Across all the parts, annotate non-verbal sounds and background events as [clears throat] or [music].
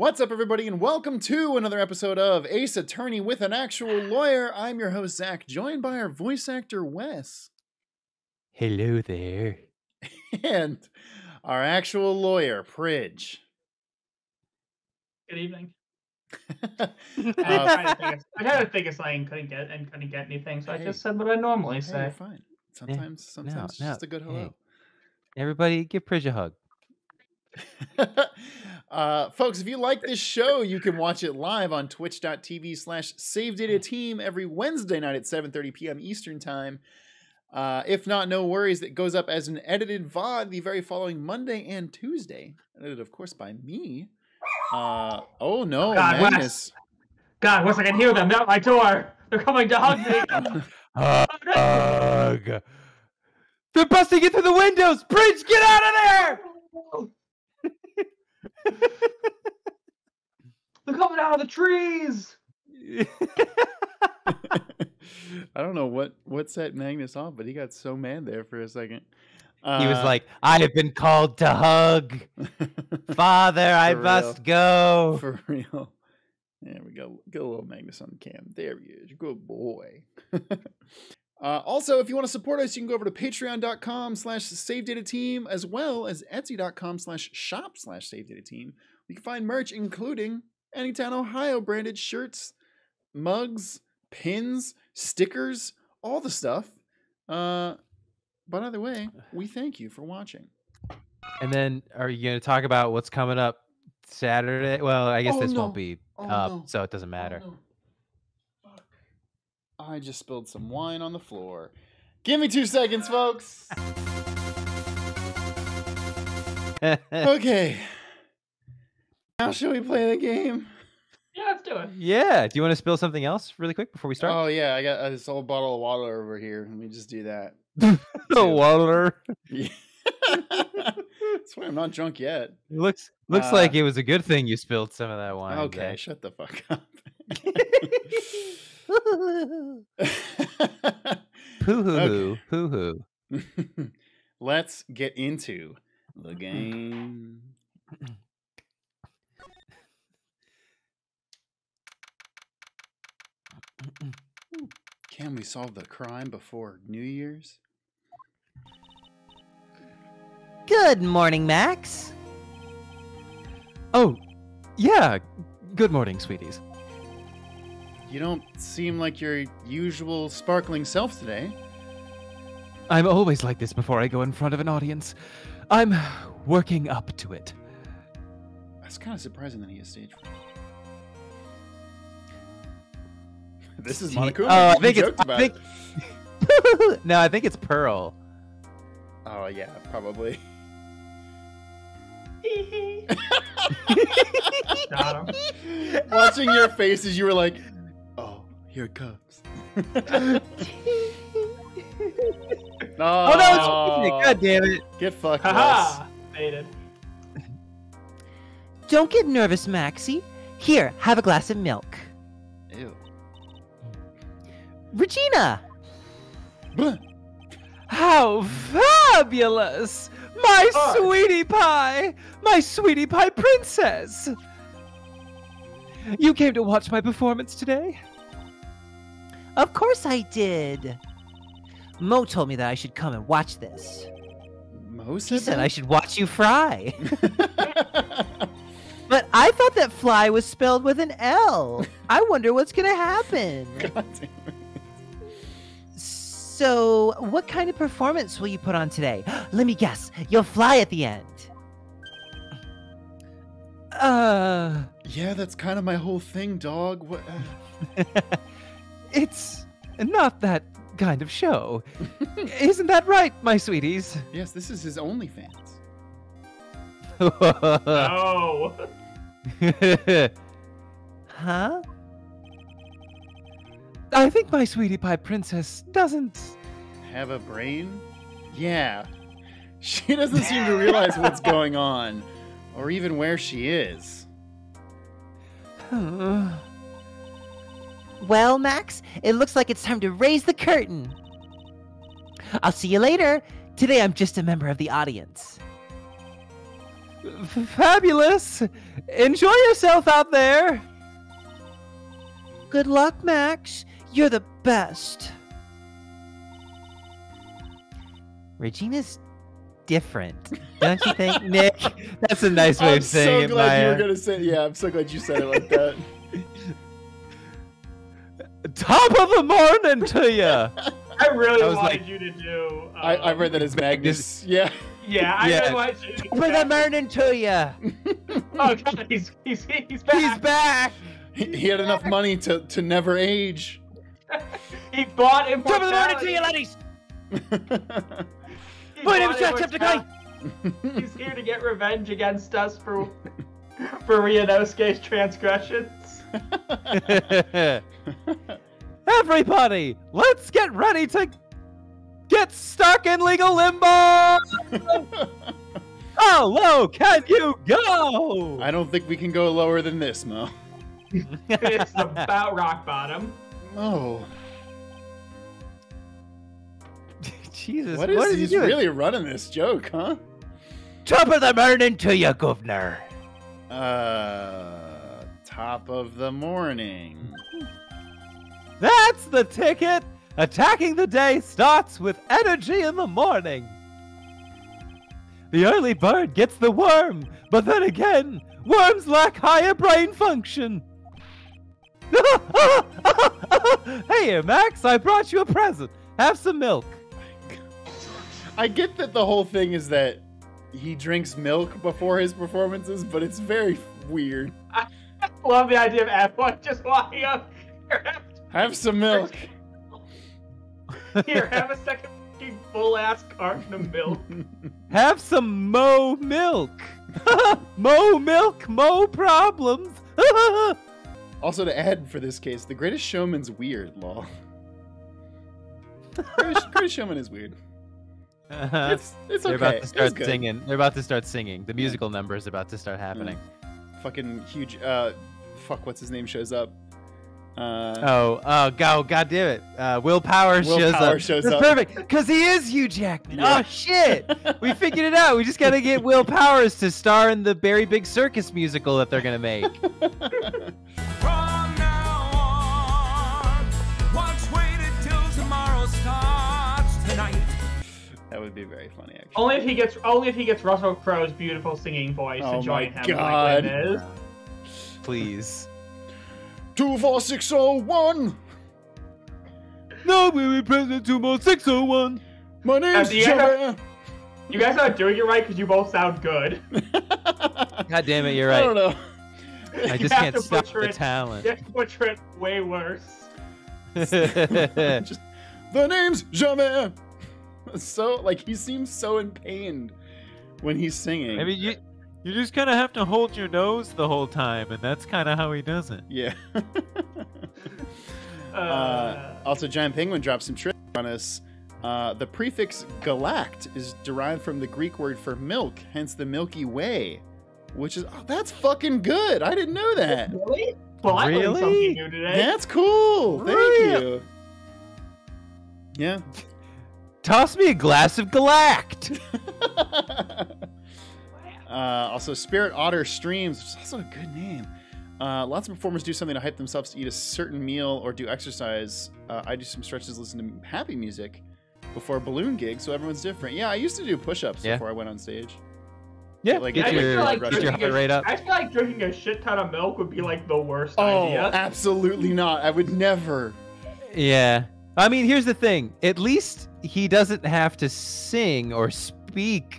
What's up, everybody, and welcome to another episode of Ace Attorney with an Actual Lawyer. I'm your host, Zach, joined by our voice actor, Wes, Hello there. and our actual lawyer, Pridge. Good evening. [laughs] Uh, I, tried to think of, I tried to think of something, couldn't get and couldn't get anything, so I just said what I normally hey, say. fine. Sometimes, sometimes it's no, just a good hello. Everybody give Pridge a hug. [laughs] uh, folks, if you like this show, you can watch it live on twitch.tv slash save data [laughs] team every Wednesday night at 7.30 p.m. Eastern time. Uh, if not, no worries. It goes up as an edited VOD the very following Monday and Tuesday. Edited, of course, by me. Uh, oh no, God, Wes. Magnus. God, once I can hear them, they're at my door. They're coming to hug me. [laughs] Hug. They're busting into the windows. Pridge, get out of there! [laughs] they're coming out of the trees. [laughs] I don't know what what set Magnus off, but he got so mad there for a second. he was Uh, like, I have been called to hug. [laughs] Father, I For must go. For real. There we go. Get a little Magnus on the cam. There he is. Good boy. Uh, also, if you want to support us, you can go over to patreon.com slash save data team as well as etsy.com slash shop slash save data team. You can find merch including Anytown, Ohio branded shirts, mugs, pins, stickers, all the stuff. Uh, but either way, we thank you for watching. And then are you going to talk about what's coming up Saturday? Well, I guess Oh, this no. won't be Oh, up, no. so it doesn't matter. Oh, no. Fuck. I just spilled some wine on the floor. Give me two seconds, folks. [laughs] Okay. Now, shall we play the game? Yeah, let's do it. yeah. Do you want to spill something else really quick before we start? Oh, yeah. I got this whole bottle of water over here. Let me just do that. [laughs] the two. water. Yeah. [laughs] Swear I'm not drunk yet. Looks looks Uh, like it was a good thing you spilled some of that wine. Okay, Zach. shut the fuck up. Poo hoo hoo Okay. hoo hoo. [laughs] Let's get into the game. Can we solve the crime before New Year's? Good morning, Max. Oh, yeah. Good morning, sweeties. You don't seem like your usual sparkling self today. I'm always like this before I go in front of an audience. I'm working up to it. That's kind of surprising that he has stage fright. [laughs] This is See- Monokuma. Oh, I think it's. I think. it. [laughs] no, I think it's Pearl. Oh yeah, probably. [laughs] Got him. Watching your faces, you were like, "Oh, here it comes." [laughs] [laughs] Oh, oh no, it's God damn it! Get fucked, Wes. Haha. Baited. Don't get nervous, Maxie. Here, have a glass of milk. Ew. Regina! How fabulous! My Oh. sweetie pie! My sweetie pie princess! You came to watch my performance today? Of course I did. Moe told me that I should come and watch this. Moe He said said that? I should watch you fry. [laughs] [laughs] But I thought that fly was spelled with an L. I wonder what's gonna happen. [laughs] God damn it. So, what kind of performance will you put on today? [gasps] Let me guess. You'll fly at the end. Uh, Yeah, that's kind of my whole thing, dog. What? It's not that kind of show. [laughs] Isn't that right, my sweeties? yes, this is his OnlyFans. [laughs] No. Huh? I think my sweetie pie princess doesn't. Have a brain? Yeah. She doesn't seem to realize what's going on, or even where she is. [laughs] Well, Max, it looks like it's time to raise the curtain. I'll see you later. Today I'm just a member of the audience. F- fabulous. Enjoy yourself out there. Good luck, Max. You're the best. Regina's different, don't you think, [laughs] Nick? That's a nice way I'm of saying it. I'm so it, glad you were gonna say. Yeah, I'm so glad you said it like that. [laughs] Top of the morning to you. I really I wanted like- you to do. Um, I, I read that as Magnus. Yeah. Yeah, I Yeah. really wanted you. Top of the morning to you. Oh god, he's he's he's back. He's back. He, he had enough money to, to never age. [laughs] He bought him. Top of the morning to you, laddies. [laughs] He My bought name's Jacksepticeye. immortality. He's here to get revenge against us for for Ryunosuke's transgressions. [laughs] Everybody, let's get ready to get stuck in legal limbo. [laughs] How low can you go? I don't think we can go lower than this, Moe. it's about rock bottom. Oh, [laughs] Jesus, what is, what is he he's doing? really running this joke, huh? Top of the morning to you, governor. Uh, top of the morning. [laughs] That's the ticket. Attacking the day starts with energy in the morning. The early bird gets the worm, but then again, worms lack higher brain function. [laughs] hey, Max, I brought you a present. Have some milk. I get that the whole thing is that he drinks milk before his performances, but it's very weird. [laughs] I love the idea of everyone just walking up. Here, have, Have some milk. [laughs] here, have a second full ass carton of milk. [laughs] Have some Mo milk. [laughs] Mo milk, Mo problems. Also, to add for this case, the Greatest Showman's weird, lol. Greatest, Greatest Showman is weird. It's it's They're okay. about to start singing. They're about to start singing. The musical number is about to start happening. Fucking huge. Uh, fuck. What's his name shows up? Uh, Oh, oh, go, god damn it! Uh, Will Power Will shows Power up. shows That's up. perfect, because he is Hugh Jackman. Yeah. Oh shit! we figured it out. We just gotta get Will Powers to star in the Very Big Circus musical that they're gonna make. [laughs] From now on, what's waited till tomorrow starts tonight? that would be very funny, actually. Only if he gets only if he gets Russell Crowe's beautiful singing voice Oh to join my him. God. Like Les Please. Two four six zero one. No, we represent two more six oh one. My name's the end Javert. You guys aren't doing it right because you both sound good. [laughs] God damn it, you're right. I don't know. I [laughs] You just have can't to stop butcher the it. talent. [laughs] You have to butcher it way worse. Just, the name's Javert. So like he seems so in pain when he's singing. I mean, you you just kind of have to hold your nose the whole time, and that's kind of how he does it. yeah. [laughs] Uh, Uh, also, Giant Penguin drops some trivia on us. Uh, the prefix galact is derived from the Greek word for milk, hence the Milky Way, which is oh, that's fucking good. I didn't know that. [laughs] really? Well, I learned Really? something new today. That's cool. Thank Really? you. Yeah. Toss me a glass of Galact. [laughs] uh, also, Spirit Otter Streams, which is also a good name. Uh, lots of performers do something to hype themselves to eat a certain meal or do exercise. Uh, I do some stretches, listen to happy music before a balloon gig, so everyone's different. Yeah, I used to do push-ups Yeah. before I went on stage. Yeah, Like, get I your, feel like get get your drinking heart a- rate up. I feel like drinking a shit ton of milk would be like the worst Oh, idea. absolutely not. I would never. Yeah. I mean, here's the thing. At least he doesn't have to sing or speak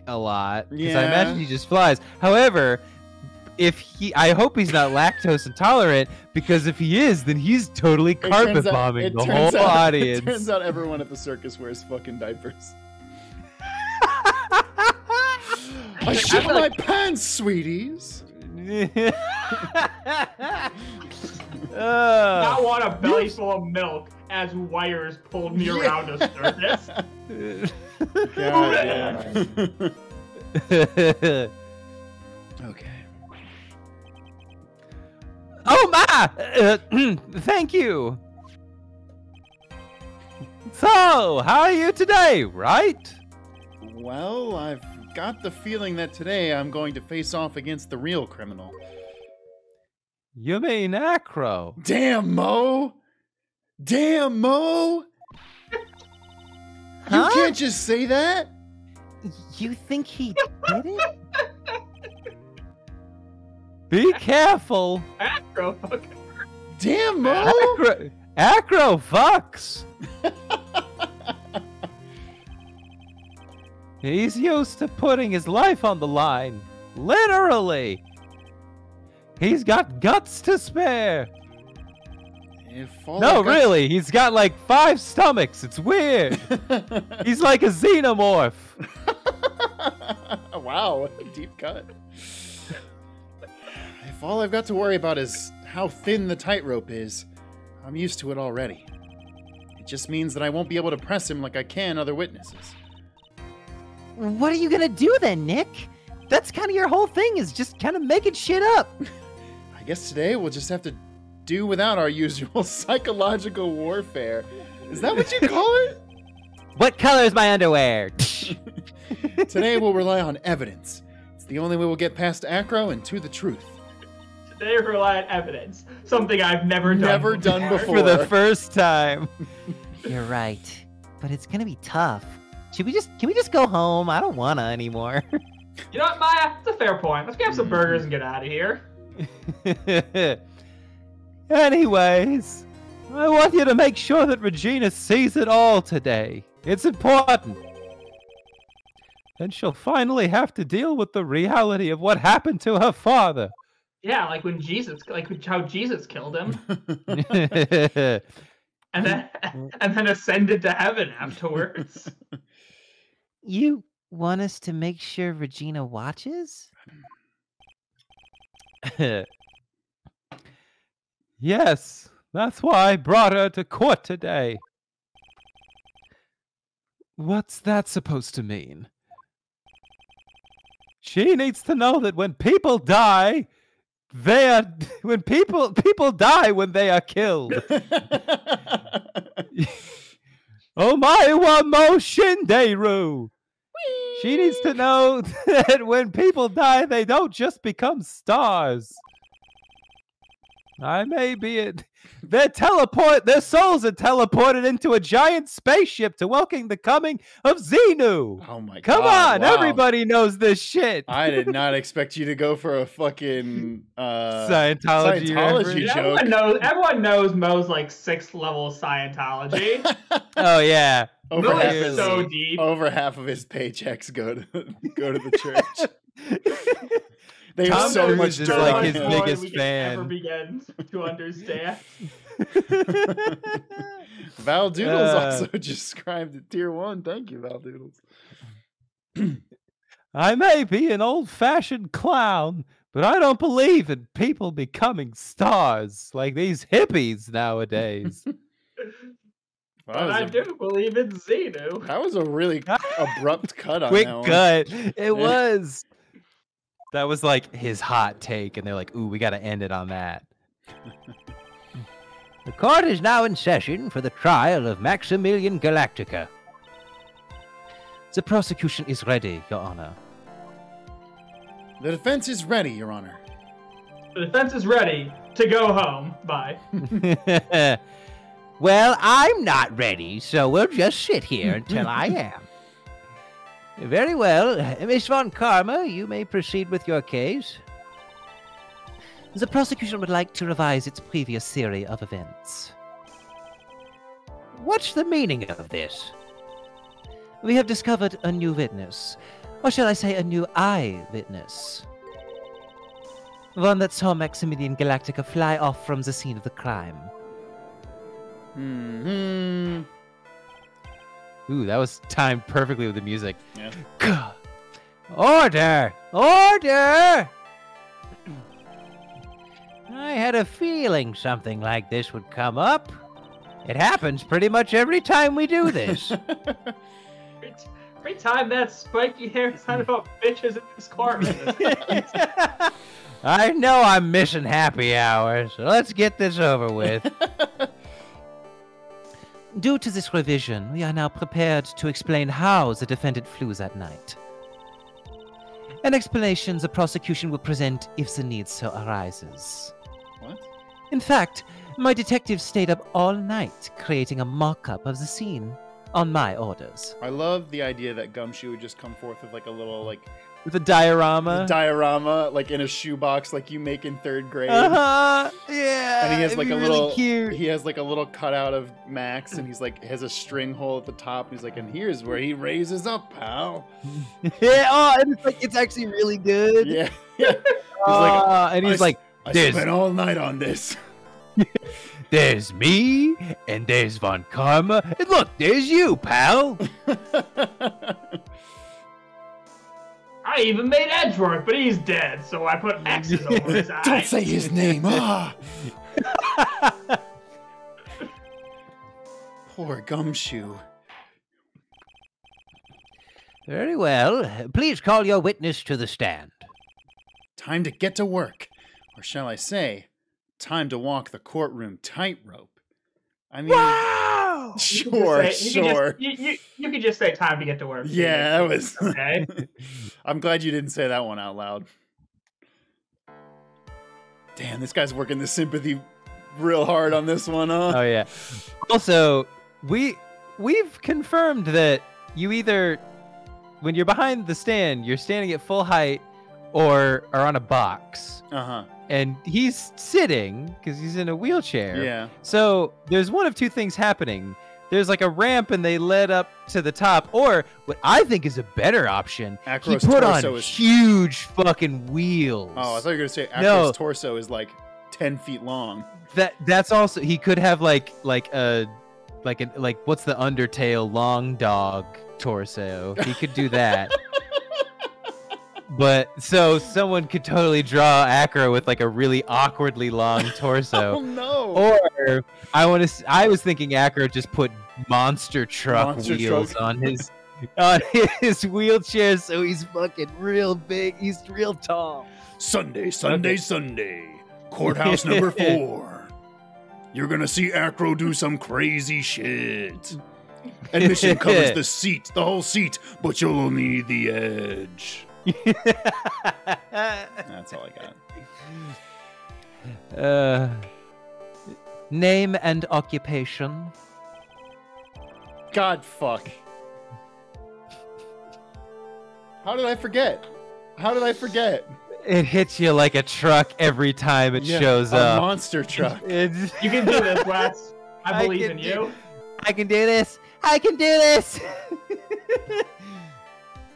a lot because I imagine he just flies. However, if he, I hope he's not lactose intolerant because if he is, then he's totally carpet bombing it the whole out- [laughs] audience. It turns out everyone at the circus wears fucking diapers. [laughs] I shit my like- pants, sweeties. [laughs] Uh, Not want a belly full of milk as wires pulled me around a circus. [laughs] God damn. [laughs] okay. oh my! Uh, [clears throat] thank you. So, how are you today? Right? Well, I've got the feeling that today I'm going to face off against the real criminal. You mean Acro? Damn, Moe! Damn, Moe! Huh? You can't just say that! You think he did it? Be careful. Acro. Okay. Damn, Moe! Acro, Acro fucks. [laughs] He's used to putting his life on the line. Literally. He's got guts to spare. No, really, he's got like five stomachs. It's weird. [laughs] he's like a xenomorph. [laughs] wow, deep cut. If all I've got to worry about is how thin the tightrope is, I'm used to it already. It just means that I won't be able to press him like I can other witnesses. What are you gonna do then, Nick? That's kind of your whole thing is just kind of making shit up. [laughs] I guess today we'll just have to do without our [laughs] usual psychological warfare. Is that what you call it? [laughs] What color is my underwear? [laughs] Today we'll rely on evidence. It's the only way we'll get past Acro and to the truth. Today we rely on evidence. Something I've never done. Never done before. For the first time. You're right, but it's gonna be tough. Should we just can we just go home? I don't wanna anymore. You know what, Maya? It's a fair point. Let's grab some burgers and get out of here. [laughs] Anyways, I want you to make sure that Regina sees it all today. It's important. Then she'll finally have to deal with the reality of what happened to her father. Yeah, like when Jesus, like how Jesus killed him, [laughs] and then and then ascended to heaven afterwards. [laughs] you want us to make sure Regina watches? [laughs] yes, that's why I brought her to court today. What's that supposed to mean? She needs to know that when people die, they are [laughs] when people people die when they are killed. [laughs] oh my wa mo shinderu. She needs to know [laughs] that when people die, they don't just become stars. I may be it. Their teleport, their souls are teleported into a giant spaceship to welcome the coming of Xenu. oh my Come god. Come on, wow. everybody knows this shit. I did not [laughs] expect you to go for a fucking uh Scientology, Scientology joke. everyone knows. Everyone knows Moe's like sixth level Scientology. [laughs] Oh yeah. Over Mo half is his so deep. over half of his paychecks go to [laughs] go to the church. [laughs] They have Tom so Cruise much is dirt like on his him. More biggest we can Ever fan. begin to understand. [laughs] Val Doodles Uh. also just scribed at tier one. Thank you, Val Doodles. [clears throat] I may be an old-fashioned clown, but I don't believe in people becoming stars like these hippies nowadays. That But I a, do believe in Xenu. that was a really [laughs] abrupt cut on Quick that one. cut. It was. That was like his hot take, and they're like, "Ooh, we got to end it on that." [laughs] The court is now in session for the trial of Maximilian Galactica. The prosecution is ready, Your Honor. The defense is ready, Your Honor. The defense is ready to go home. Bye. [laughs] well, I'm not ready, so we'll just sit here until I [laughs] am. Very well. Miss Von Karma, you may proceed with your case. The prosecution would like to revise its previous theory of events. What's the meaning of this? We have discovered a new witness, or shall I say a new eyewitness. One that saw Maximilian Galactica fly off from the scene of the crime. Hmm. Ooh, that was timed perfectly with the music. Yeah. Order! Order! I had a feeling something like this would come up. It happens pretty much every time we do this. [laughs] Every, time that spiky hair son of a bitch is in this courtroom. [laughs] I know I'm missing happy hours, so let's get this over with. [laughs] Due to this revision, we are now prepared to explain how the defendant flew that night. An explanation the prosecution will present if the need so arises. What? In fact, my detectives stayed up all night creating a mock up of the scene on my orders. I love the idea that Gumshoe would just come forth with like a little like With a diorama. diorama, like in a shoebox, like you make in third grade. uh huh. Yeah. And he has like a really little cute. He has like a little cutout of Max, and he's like has a string hole at the top. And He's like, and here's where he raises up, pal. [laughs] yeah. Oh, and it's like it's actually really good. Yeah, yeah. Ah, and he's s- like, I There's- spent all night on this. [laughs] "There's me, and there's Von Karma, and look, there's you, pal." [laughs] I even made Edgeworth, but he's dead, so I put X's over his eyes. Don't say his name. Ah. [laughs] Poor Gumshoe. Very well. Please call your witness to the stand. Time to get to work, or shall I say, time to walk the courtroom tightrope. I mean, wow. You could just sure, you could just- sure. You, you, you could just say time to get to work. Yeah, that was. Okay. [laughs] I'm glad you didn't say that one out loud. Damn, this guy's working the sympathy real hard on this one, huh? Oh yeah. Also, we we've confirmed that you either when you're behind the stand, you're standing at full height or are on a box. Uh huh. And he's sitting because he's in a wheelchair. Yeah. So there's one of two things happening. There's like a ramp and they led up to the top, or what I think is a better option. Acro's he put on is. huge fucking wheels. Oh, I thought you were gonna say Acro's No. torso is like ten feet long. that that's also he could have like like a like an like what's the Undertale long dog torso. He could do that. [laughs] but so someone could totally draw Acro with like a really awkwardly long [laughs] torso. Oh no! or I want to I was thinking Acro just put monster truck Monster wheels truck. on his [laughs] on his wheelchair so he's fucking real big. He's real tall. Sunday, Sunday, Sunday. Courthouse number [laughs] four. You're gonna see Acro do some crazy shit. Admission covers the seat, the whole seat, but you'll only need the edge. That's all I got. Uh, name and occupation. God fuck. How did I forget? How did I forget? It hits you like a truck every time it Yeah, shows a up. monster truck. [laughs] It's, You can do this, Wes. I I believe can in do- you. I can do this. I can do this.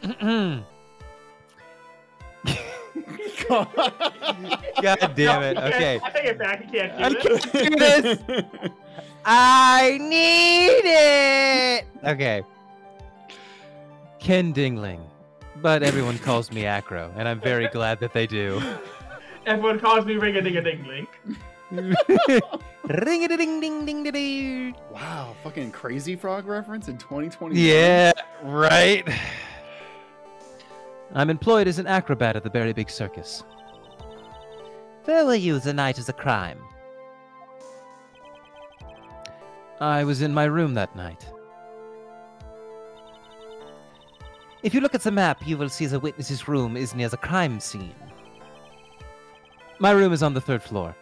[clears throat] [laughs] God damn it. Okay. can't- I take it back. You can't I do this. can't do [laughs] this. I need it. Okay. Ken Dingling. But everyone calls me Acro, and I'm very glad that they do. [laughs] Everyone calls me ring a ding a ding ling. Ring a ding ding ding ding. wow, fucking crazy frog reference in 2020. Yeah, right. I'm employed as an acrobat at the Berry Big Circus. Where were you the night of the crime? I was in my room that night. If you look at the map, you will see the witness's room is near the crime scene. My room is on the third floor.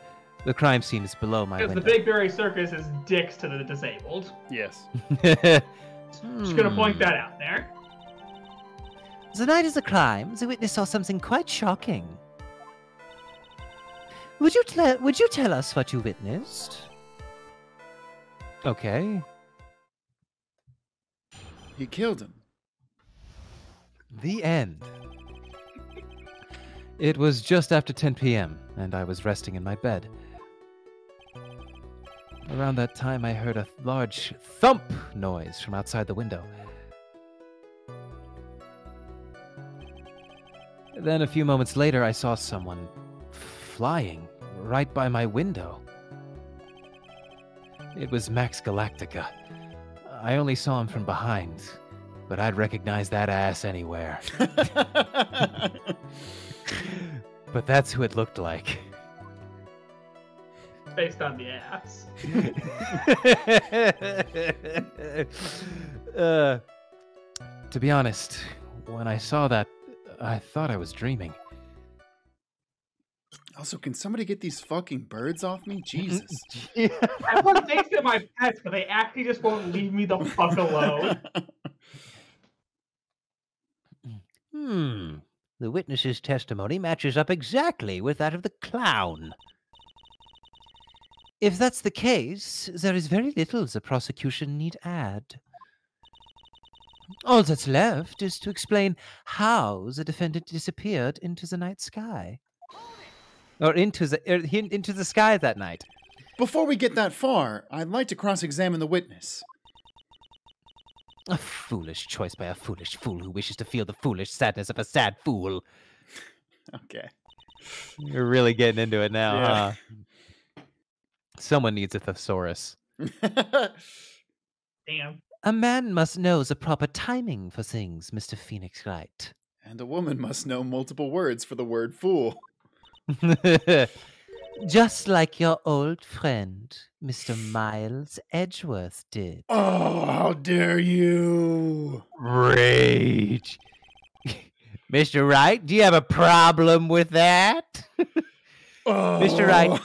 The crime scene is below my room. Because the. Big Berry Circus is dicks to the disabled. Yes. [laughs] Just gonna point that out there. The night of the crime, the witness saw something quite shocking. Would you tell Would you tell us what you witnessed? Okay. He killed him. The end. It was just after 10 p.m., and I was resting in my bed. Around that time, I heard a large thump noise from outside the window. Then, a few moments later, I saw someone flying right by my window. It was Max Galactica. I only saw him from behind, but I'd recognize that ass anywhere. [laughs] but that's who it looked like. Based on the ass. [laughs] uh, to be honest, when I saw that, I thought I was dreaming. Also, can somebody get these fucking birds off me? Jesus. Everyone thinks they're my pets, but they actually just won't leave me the fuck alone. [laughs] Hmm. The witness's testimony matches up exactly with that of the clown. If that's the case, there is very little the prosecution need add. All that's left is to explain how the defendant disappeared into the night sky. or into the er, into the sky that night. Before we get that far, I'd like to cross examine the witness. A foolish choice by a foolish fool who wishes to feel the foolish sadness of a sad fool. Okay. You're really getting into it now, Yeah. huh? Someone needs a thesaurus. [laughs] Damn. A man must know the proper timing for things, Mr. Phoenix Wright. and a woman must know multiple words for the word fool. [laughs] Just like your old friend, Mr. Miles Edgeworth did. Oh, how dare you! Rage. [laughs] Mr. Wright, do you have a problem with that? [laughs] oh. Mr. Wright.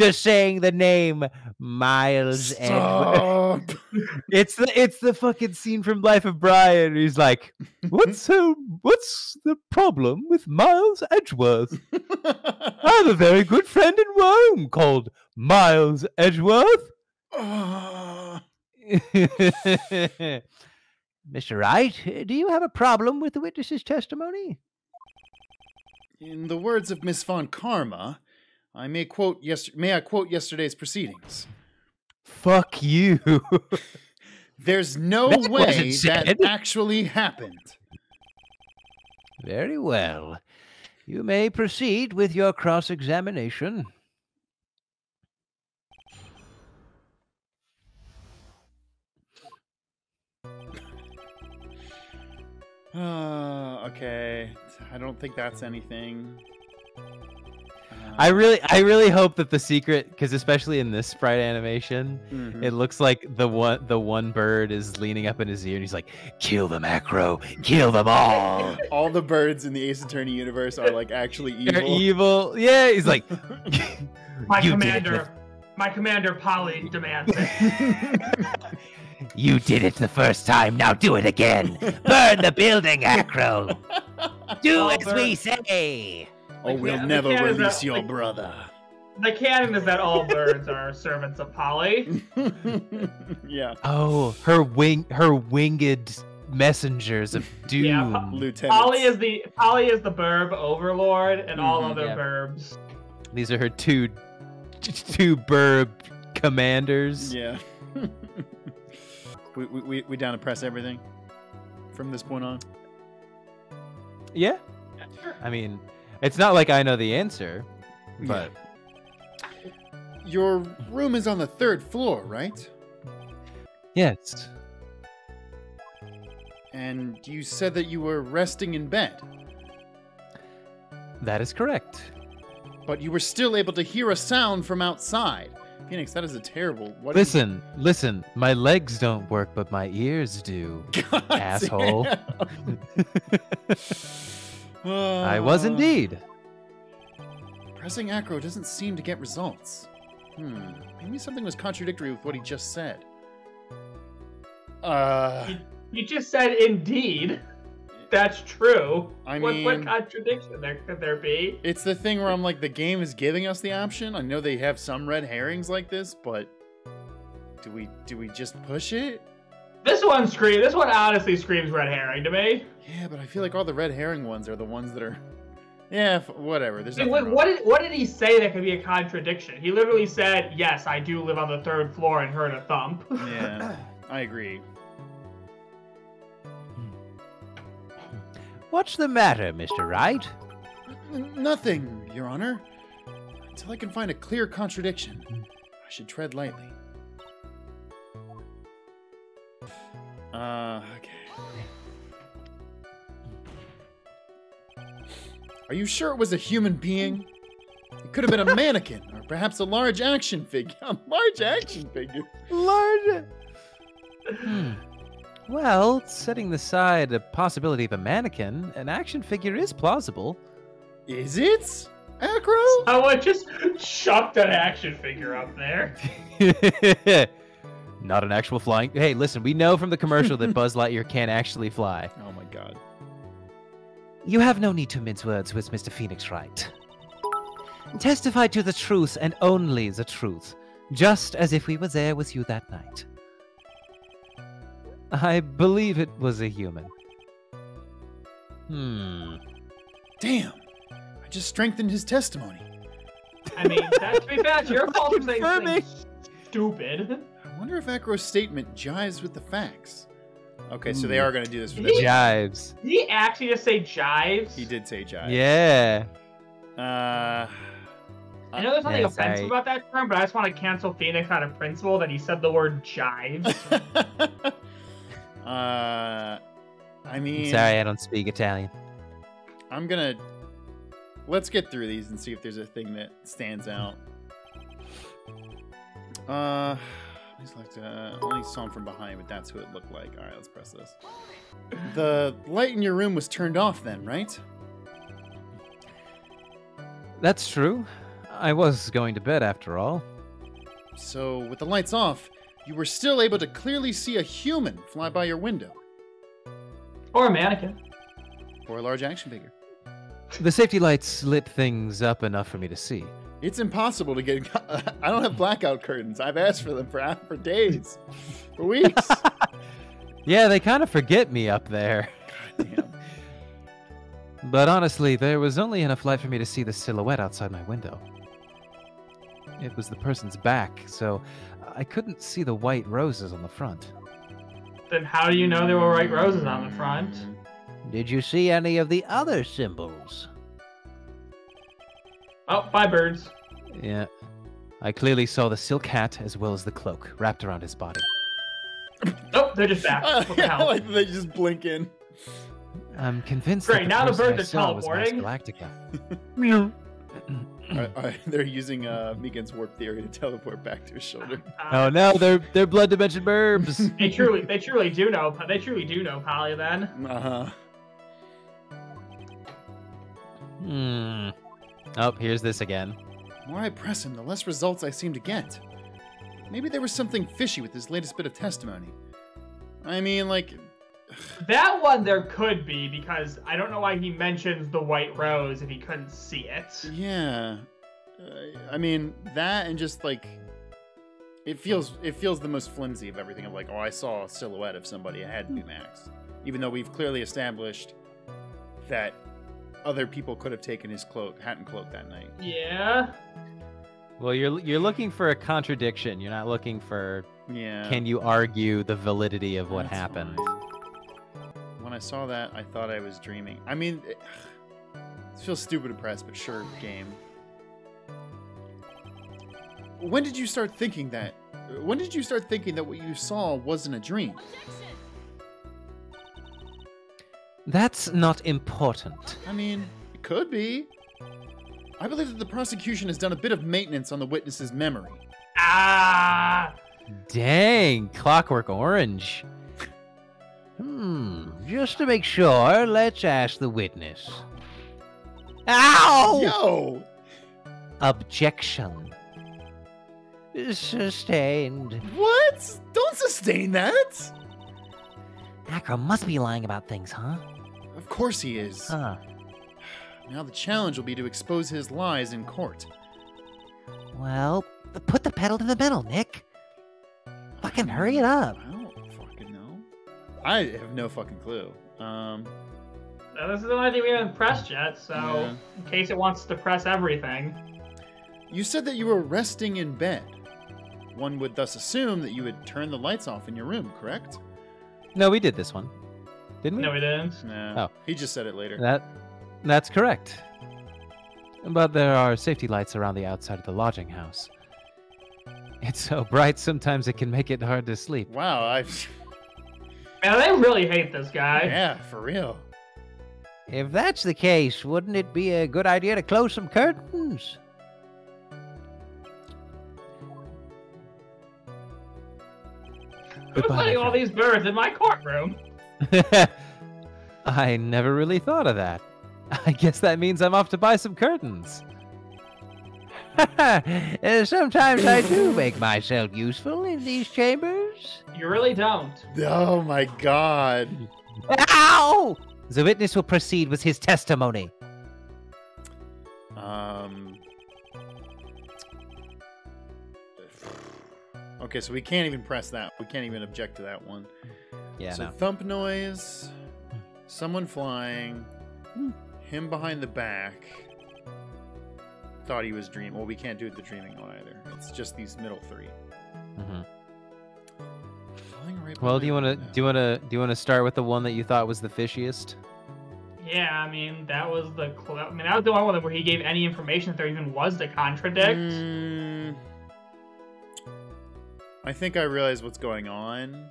Just saying the name Miles Edgeworth. Stop. [laughs] It's the it's the fucking scene from Life of Brian. He's like, "What's so? [laughs] What's the problem with Miles Edgeworth? I have a very good friend in Rome called Miles Edgeworth." Ah. [laughs] Mr. Wright, do you have a problem with the witness's testimony? In the words of Miss Von Karma, I may quote yes may I quote yesterday's proceedings. Fuck you. [laughs] There's no That way that actually happened. Very well. You may proceed with your cross examination. Uh, [sighs] okay. I don't think that's anything. I really, I really hope that the secret, because especially in this sprite animation, Mhm. it looks like the one, the one bird is leaning up in his ear, and he's like, "Kill the macro, kill them all." [laughs] all the birds in the Ace Attorney universe are like actually evil. They're evil. evil. Yeah, he's like, [laughs] My "You commander, the- my commander Polly demands it. [laughs] You did it the first time, now do it again. Burn the building, Acro. Do All as we birds- say. oh, we'll Yeah, the never cat is a- release your like- brother. the canon is that all birds are [laughs] servants of Polly. [laughs] yeah, "Oh, her wing, her winged messengers of [laughs] doom." Yeah, po- Lieutenant. Polly is the Polly is the burb overlord, and all Mhm, other yeah. burbs. These are her two, two burb commanders. Yeah. we, we, we, we down to press everything from this point on. Yeah. Sure. I mean, it's not like I know the answer, but Your room is on the third floor, right? yes. And you said that you were resting in bed, That is correct. but you were still able to hear a sound from outside. Phoenix, that is a terrible. What is- Listen, listen. My legs don't work, but my ears do. [laughs] God asshole. [laughs] damn. I was Uh, indeed. Pressing acro doesn't seem to get results. Hmm. Maybe something was contradictory with what he just said. Uh, You just said indeed. That's true. I what, what contradiction there could there be? it's the thing where I'm like, the game is giving us the option. I know they have some red herrings like this, but do we do we just push it? This one screams. This one honestly screams red herring to me. Yeah, but I feel like all the red herring ones are the ones that are. [laughs] Yeah, whatever. There's Wait, what, what did what did he say that could be a contradiction? He literally said, "Yes, I do live on the third floor," and heard a thump. [laughs] Yeah, I agree. What's the matter, Mr. Wright? N- nothing, Your Honor. Until I can find a clear contradiction, I should tread lightly. Uh, okay. Are you sure it was a human being? It could have been a mannequin, or perhaps a large action figure. [laughs] A large action figure. Large. Hmm. Well, setting aside the possibility of a mannequin, an action figure is plausible. Is it? Acro? I would just chucked an action figure up there. [laughs] Not an actual flying. Hey, listen, we know from the commercial that [laughs] Buzz Lightyear can't actually fly. Oh my god. You have no need to mince words with Mr. Phoenix Wright. Testify to the truth and only the truth, just as if we were there with you that night. I believe it was a human. Hmm. Damn. I just strengthened his testimony. I mean, that, to be fair, it's your [laughs] fault for saying Confirming. stupid. I wonder if Acro's statement jives with the facts. Okay, so they Hmm. are going to do this for Did this. he- Jives. Did he actually just say jives? He did say jive. Yeah. Uh, I know there's nothing Yes, offensive I- about that term, but I just want to cancel Phoenix out of principle that he said the word jives. [laughs] uh, I I'm mean, sorry, I don't speak Italian. I'm gonna let's get through these and see if there's a thing that stands out. Uh, he's like uh, only saw him from behind, but that's who it looked like. All right, let's press this. The light in your room was turned off, then, right? That's true. I was going to bed after all. So, with the lights off, you were still able to clearly see a human fly by your window, or a mannequin. or a large action figure. The safety lights lit things up enough for me to see. It's impossible to get. [laughs] I don't have blackout curtains. I've asked for them for for days, for weeks. [laughs] Yeah, they kind of forget me up there. Damn. [laughs] But honestly, there was only enough light for me to see the silhouette outside my window. It was the person's back, so I couldn't see the white roses on the front. Then how do you know there were white roses on the front? Did you see any of the other symbols? Oh, five birds. Yeah. I clearly saw the silk hat as well as the cloak wrapped around his body. Oh, they're just back. Uh, [laughs] What the yeah, like they just blink in. I'm convinced Great, that now the the person I birds are was Master teleporting. Galactica. Uh, uh, they're using uh, Megan's warp theory to teleport back to his shoulder. [laughs] oh no, they're they're blood dimension burbs. [laughs] They truly, they truly do know. They truly do know Polly. Then Uh huh. hmm. Oh, here's this again. The more I press him, the less results I seem to get. Maybe there was something fishy with his latest bit of testimony. I mean, like, that one there could be because I don't know why he mentions the white rose if he couldn't see it. yeah. Uh, I mean, that and just like, it feels it feels the most flimsy of everything. Of like, oh, I saw a silhouette of somebody. It had to be Max, even though we've clearly established that other people could have taken his cloak, hat and cloak that night. Yeah. Well, you're you're looking for a contradiction. You're not looking for Yeah. can you argue the validity of what That's happened. fine. When I saw that, I thought I was dreaming. I mean, it, [sighs] it feels stupid to press, but sure, game. When did you start thinking that? When did you start thinking that what you saw wasn't a dream? That's not important. I mean, it could be. I believe that the prosecution has done a bit of maintenance on the witness's memory. Ah. Dang, Clockwork Orange. Hmm, just to make sure, let's ask the witness. Ow! Yo! Objection. Sustained. What? Don't sustain that! Acro must be lying about things, huh? Of course he is. Huh. Now the challenge will be to expose his lies in court. Well, put the pedal to the metal, Nick. Fucking hurry it up. I don't fucking know. I have no fucking clue. Um, Now, this is the only thing we haven't pressed yet, so Yeah. in case it wants to press everything. you said that you were resting in bed. One would thus assume that you had turned the lights off in your room, correct? No, we did this one, didn't we? No, we didn't. No. Oh. He just said it later. That that's correct. But there are safety lights around the outside of the lodging house. It's so bright sometimes it can make it hard to sleep. Wow, I. Man, they really hate this guy. Yeah, for real. If that's the case, wouldn't it be a good idea to close some curtains? Who's Goodbye, letting my all these birds in my courtroom? [laughs] I never really thought of that. [laughs] I guess that means I'm off to buy some curtains. [laughs] Sometimes I do make myself useful in these chambers. You really don't. Oh my god. Ow! The witness will proceed with his testimony. Um. Okay, so we can't even press that. We can't even object to that one. Yeah, so no. thump noise, someone flying, him behind the back. Thought he was dreaming. Well, we can't do the dreaming one either. It's just these middle 3 Mhm. Flying right Well, do you want to do you want to do you want to start with the one that you thought was the fishiest? Yeah, I mean that was the cl- I mean that was the one where he gave any information that there even was to contradict. Mm, I think I realize what's going on.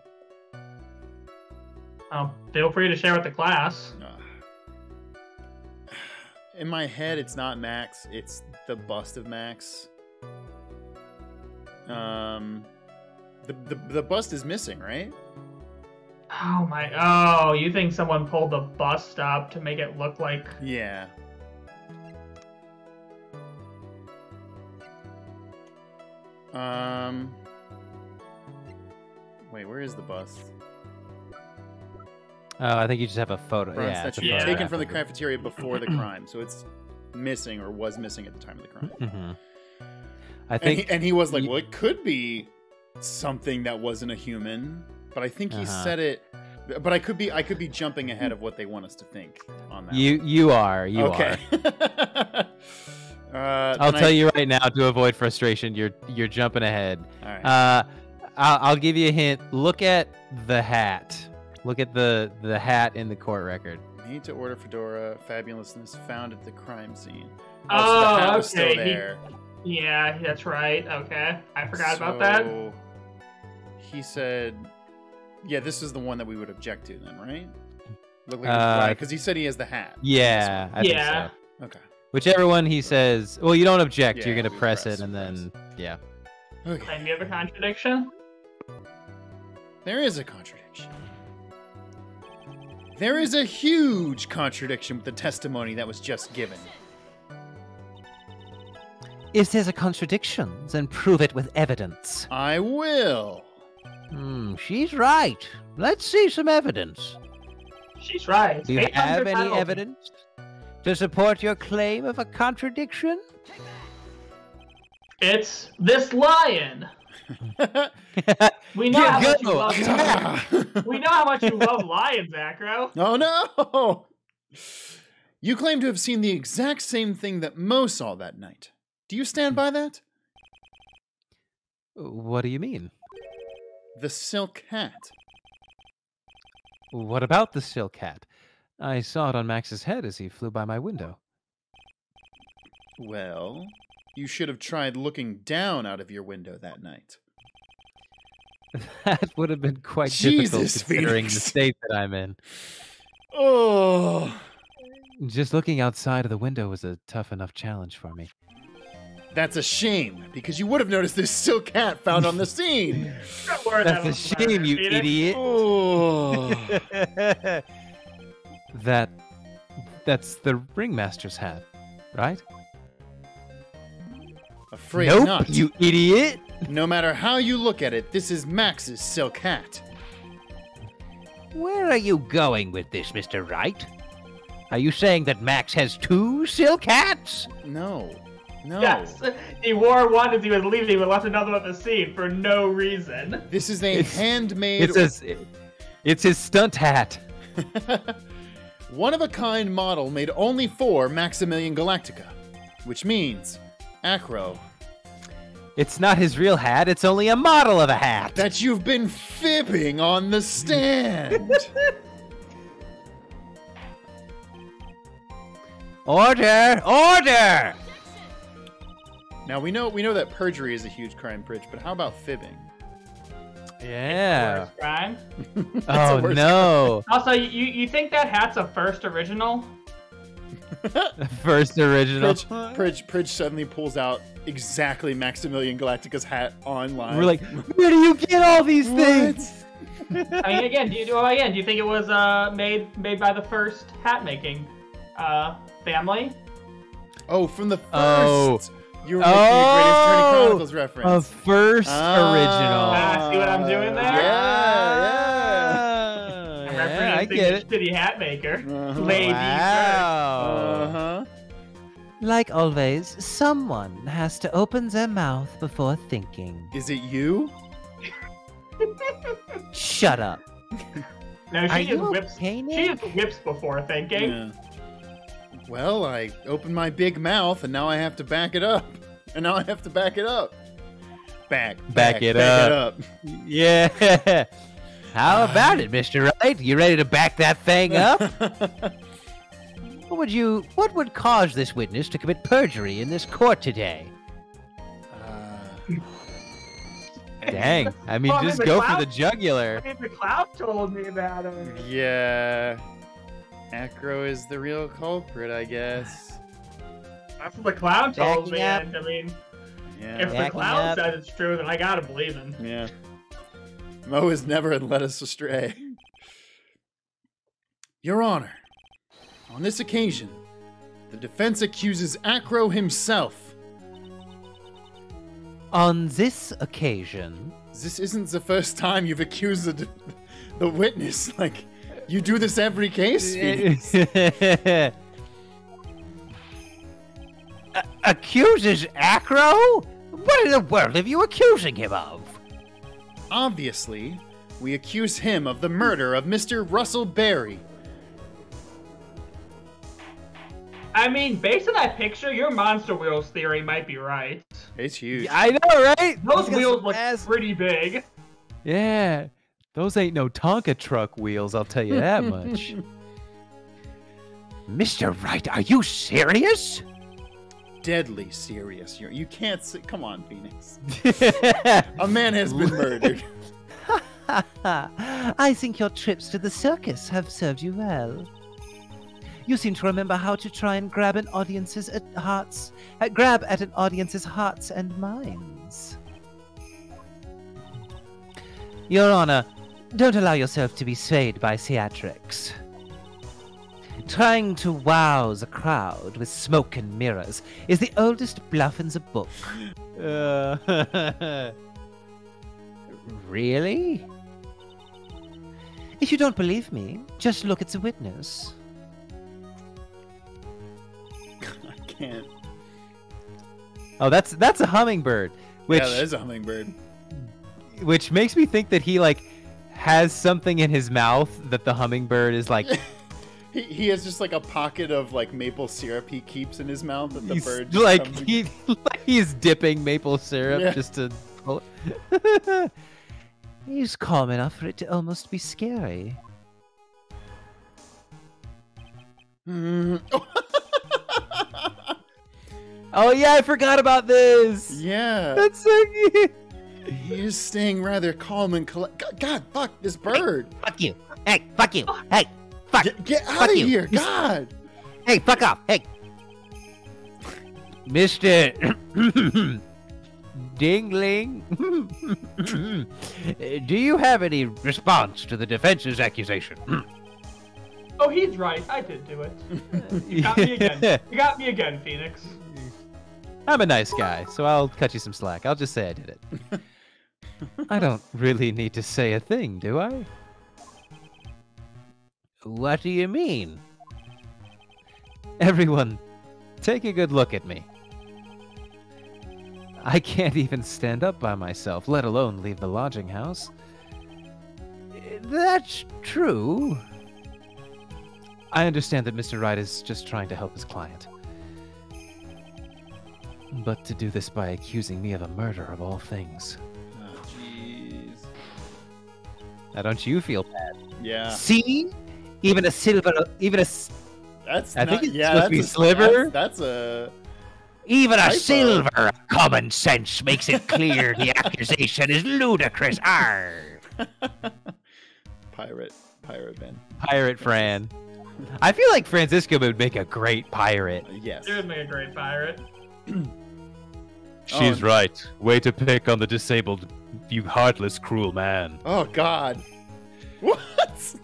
Um, feel free to share with the class. [sighs] In my head, it's not Max. It's the bust of Max. Um, the the, the bust is missing, right? Oh my! Oh, you think someone pulled the bust up to make it look like? Yeah. Um. Wait, where is the bust? Oh, I think you just have a photo. Bronze yeah, statue Yeah. taken from the cafeteria [clears throat] before the crime, so it's missing or was missing at the time of the crime. Mhm. I And think he, and he was like, you- "Well, it could be something that wasn't a human," but I think he Uh-huh. said it. But I could be I could be jumping ahead of what they want us to think on that. you you are you okay. are. [laughs] uh, I'll tell I- you right now to avoid frustration. You're you're jumping ahead. All right. Uh, I'll, I'll give you a hint. Look at the hat. Look at the the hat in the court record. Need to order fedora. Fabulousness found at the crime scene. Oh, so the hat was okay, still he- Yeah, that's right. Okay, I forgot about that. He said, "Yeah, this is the one that we would object to, then, right?" Look like Uh, because he said he has the hat. Yeah, I Yeah. think so. Okay. Whichever one he says. Well, you don't object. Yeah, you're gonna press, press, it, and we then yeah. Okay. Then you have a contradiction. There is a contradiction. There is a huge contradiction with the testimony that was just given. If there's a contradiction, then prove it with evidence. I will. Hmm, she's right. Let's see some evidence. She's right. Do you have any penalty. evidence to support your claim of a contradiction? It's this lion. [laughs] We know Yeah, how much you go. love. We know how much you love lions, Acro. oh no! You claim to have seen the exact same thing that Moe saw that night. Do you stand by that? What do you mean? The silk hat. What about the silk hat? I saw it on Max's head as he flew by my window. Well, you should have tried looking down out of your window that night. [laughs] That would have been quite difficult Jesus, considering the state that I'm in. Oh, Just looking outside of the window was a tough enough challenge for me. that's a shame because you would have noticed this silk hat found on the [laughs] scene. That's a shame, you Phoenix. idiot. Oh, [laughs] that that's the ringmaster's hat, right? Afraid nope, not. you idiot. No matter how you look at it, this is Max's silk hat. Where are you going with this, Mr. Wright? Are you saying that Max has two silk hats? No, no. Yes, he wore one as he was leaving, but left another at the scene for no reason. This is a It's- handmade, It's his, it's his stunt hat. [laughs] one of a kind model made only for Maximilian Galactica, which means, Acro, It's not his real hat. It's only a model of a hat. that you've been fibbing on the stand. [laughs] Order! Order! now we know we know that perjury is a huge crime, Bridge, but how about fibbing? yeah. Crime. [laughs] Oh worst no. Also, you you think that hat's a first original? [laughs] First original. Pridge, Pridge, Pridge suddenly pulls out exactly Maximilian Galactica's hat online. We're like, where do you get all these things? [laughs] I mean, again, do you do well, again? Do you think it was uh made made by the first hat making uh family? Oh, from the first. Oh. You're making a Great Ace Attorney Oh. Chronicles reference. A first Ah. original. Ah, see what I'm doing there? Yeah, I'm yeah, I referencing get the it. shitty hat maker, Uh-huh. [laughs] Lady. Wow. Uh-huh. Like always, someone has to open their mouth before thinking. Is it you? Shut up. [laughs] No, Are she you just whips. okay, She Nick? just whips before thinking. Yeah. Well, I opened my big mouth and now I have to back it up. [laughs] And now I have to back it up. Back. Back it back up. It Yeah. How about it, Mr. Wright? You ready to back that thing up? up. [laughs] what would you what would cause this witness to commit perjury in this court today? Uh, Dang. I mean, Well, I mean, just the go for the jugular. I mean, the cloud told me that. Uh, yeah. Acro is the real culprit, I guess. that's what the cloud told Backing me. up. And I mean, Yeah. if the Backing cloud up. says it's true, then I gotta believe him. Yeah. Moe has never led us astray. Your Honor, on this occasion, the defense accuses Acro himself. On this occasion, This isn't the first time you've accused the, the witness. Like, you do this every case? [laughs] Accuses Acro? What in the world are you accusing him of? Obviously, we accuse him of the murder of Mr. Russell Berry. I mean, based on that picture, your monster wheels theory might be right. It's huge. I know, right? Those wheels look ass- pretty big. Yeah. Those ain't no Tonka truck wheels, I'll tell you that [laughs] much. Mr. Wright, are you serious? Deadly serious. You're, you can't say. Come on, Phoenix. [laughs] A man has been murdered. [laughs] I think your trips to the circus have served you well. You seem to remember how to try and grab an audience's at hearts, uh, grab at an audience's hearts and minds. Your Honor, don't allow yourself to be swayed by theatrics. Trying to wow the crowd with smoke and mirrors is the oldest bluff in the book. Uh, [laughs] Really? If you don't believe me, just look at the witness. [laughs] I can't. oh, that's that's a hummingbird, which yeah, that is a hummingbird. which makes me think that he like has something in his mouth that the hummingbird is like [laughs] He, he has just like a pocket of like maple syrup he keeps in his mouth that the he's bird just [laughs] like comes he [laughs] like he's dipping maple syrup Yeah. just to pull it. [laughs] He's calm enough for it to almost be scary. Mm. oh yeah, I forgot about this. yeah, That's so cute. he is staying rather calm and collect. God, God, fuck this bird! Fuck you! Hey, fuck you! Hey, fuck! Get, get out Fuck of you. here! God! Hey, fuck off! Hey, Mister Dingling, do you have any response to the defense's accusation? Oh, he's right. I did do it. You got me again. You got me again, Phoenix. I'm a nice guy, so I'll cut you some slack. I'll just say I did it. I don't really need to say a thing, do I? What do you mean? Everyone, take a good look at me. I can't even stand up by myself, let alone leave the lodging house. That's true. I understand that Mr. Wright is just trying to help his client. But to do this by accusing me of a murder of all things. Oh, jeez. Now, don't you feel bad? Yeah, See? Even a silver, even a. That's I not, think it's yeah, supposed to that's be a, sliver. That's, that's a. even a Typo. silver common sense makes it clear the [laughs] accusation is ludicrous. Arr! [laughs] pirate, pirate man. Pirate Fran. I feel like Francisco would make a great pirate. Uh, yes. He would make a great pirate. [clears throat] She's Oh. right. Way to pick on the disabled, you heartless, cruel man. Oh God.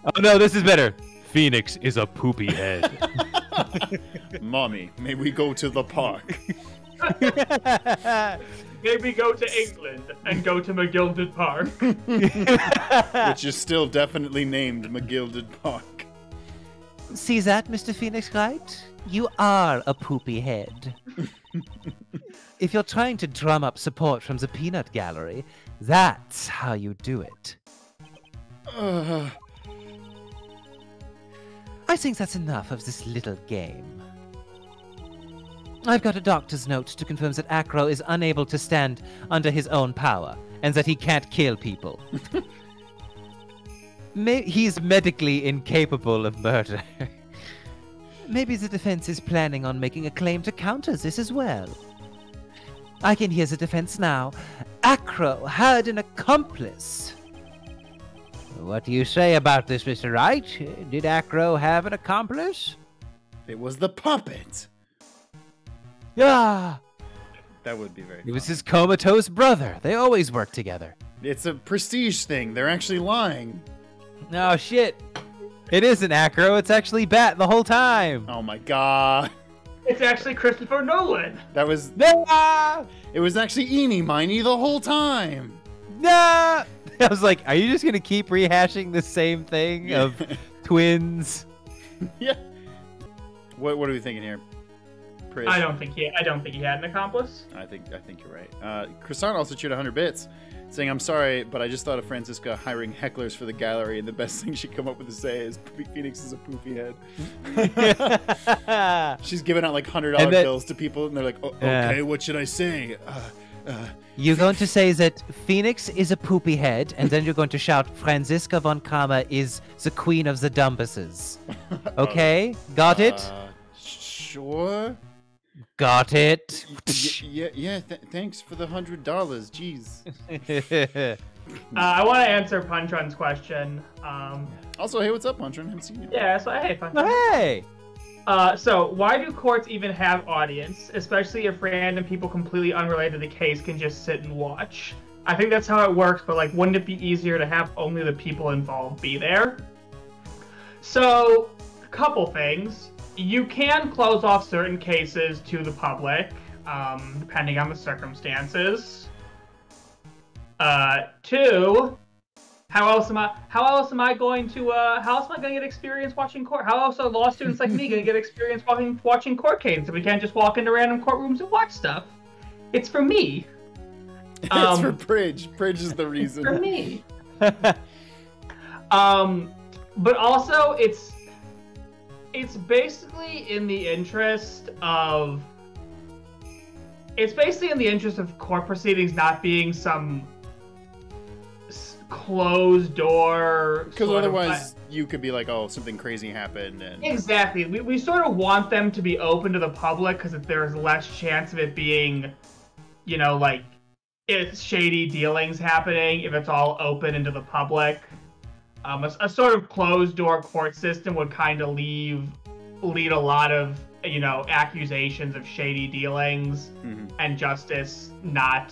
What? Oh no, this is better. Phoenix is a poopy head. [laughs] Mommy, may we go to the park? [laughs] Maybe go to England and go to McGilded Park. [laughs] Which is still definitely named McGilded Park. See that, Mr. Phoenix Wright? You are a poopy head. if you're trying to drum up support from the peanut gallery, that's how you do it. Uh, I think that's enough of this little game. I've got a doctor's note to confirm that Acro is unable to stand under his own power, and that he can't kill people. [laughs] May- he's medically incapable of murder. [laughs] Maybe the defense is planning on making a claim to counter this as well. I can hear the defense now. Acro had an accomplice. What do you say about this, Mr. Wright? Did Acro have an accomplice? it was the puppet. Yeah, That would be very. it was his comatose brother. They always work together. It's a prestige thing. They're actually lying. oh shit. It isn't Acro, it's actually Bat the whole time. Oh my god. It's actually Christopher Nolan. That was. No! [laughs] Ah! It was actually Eeny Miny the whole time. No! [laughs] I was like, are you just gonna keep rehashing the same thing of twins? [laughs] yeah. What What are we thinking here? Pris? I don't think he. I don't think he had an accomplice. I think I think you're right. Uh, Croissant also cheered 100 bits, saying, "I'm sorry, but I just thought of Franziska hiring hecklers for the gallery, and the best [laughs] thing she come up with to say is Phoenix is a poofy head." She's giving out like hundred dollar bills to people, and they're like, oh, Yeah. "Okay, what should I say?" Uh, uh, You're going to say that Phoenix is a poopy head, and then you're going to shout Franziska von Karma is the queen of the dumbasses. [laughs] Okay? Got it? uh, sure. Got it? Y- yeah, yeah. Th- thanks for the hundred dollars. Jeez. [laughs] Uh, I want to answer Punchrun's question. Um, Also, hey, what's up, Punchron? Haven't seen you. yeah, so hey, Punchrun. hey! Uh, so why do courts even have audience, especially if random people completely unrelated to the case can just sit and watch? I think that's how it works, but like, wouldn't it be easier to have only the people involved be there? So, a couple things. You can close off certain cases to the public, um, depending on the circumstances. Uh, two, how else am I? How else am I going to? Uh, how else am I going to get experience watching court? How else are law students like me going to get experience watching watching court cases if we can't just walk into random courtrooms and watch stuff? It's for me. [laughs] it's Um, for Bridge. Bridge is the reason. For me. [laughs] um, but also it's it's basically in the interest of it's basically in the interest of court proceedings not being some closed door Because sort of- otherwise, you could be like, "Oh, something crazy happened," and Exactly. We, we sort of want them to be open to the public because if there's less chance of it being, you know, like it's shady dealings happening if it's all open into the public. Um, a, a sort of closed door court system would kind of leave lead a lot of you know accusations of shady dealings Mhm. and justice not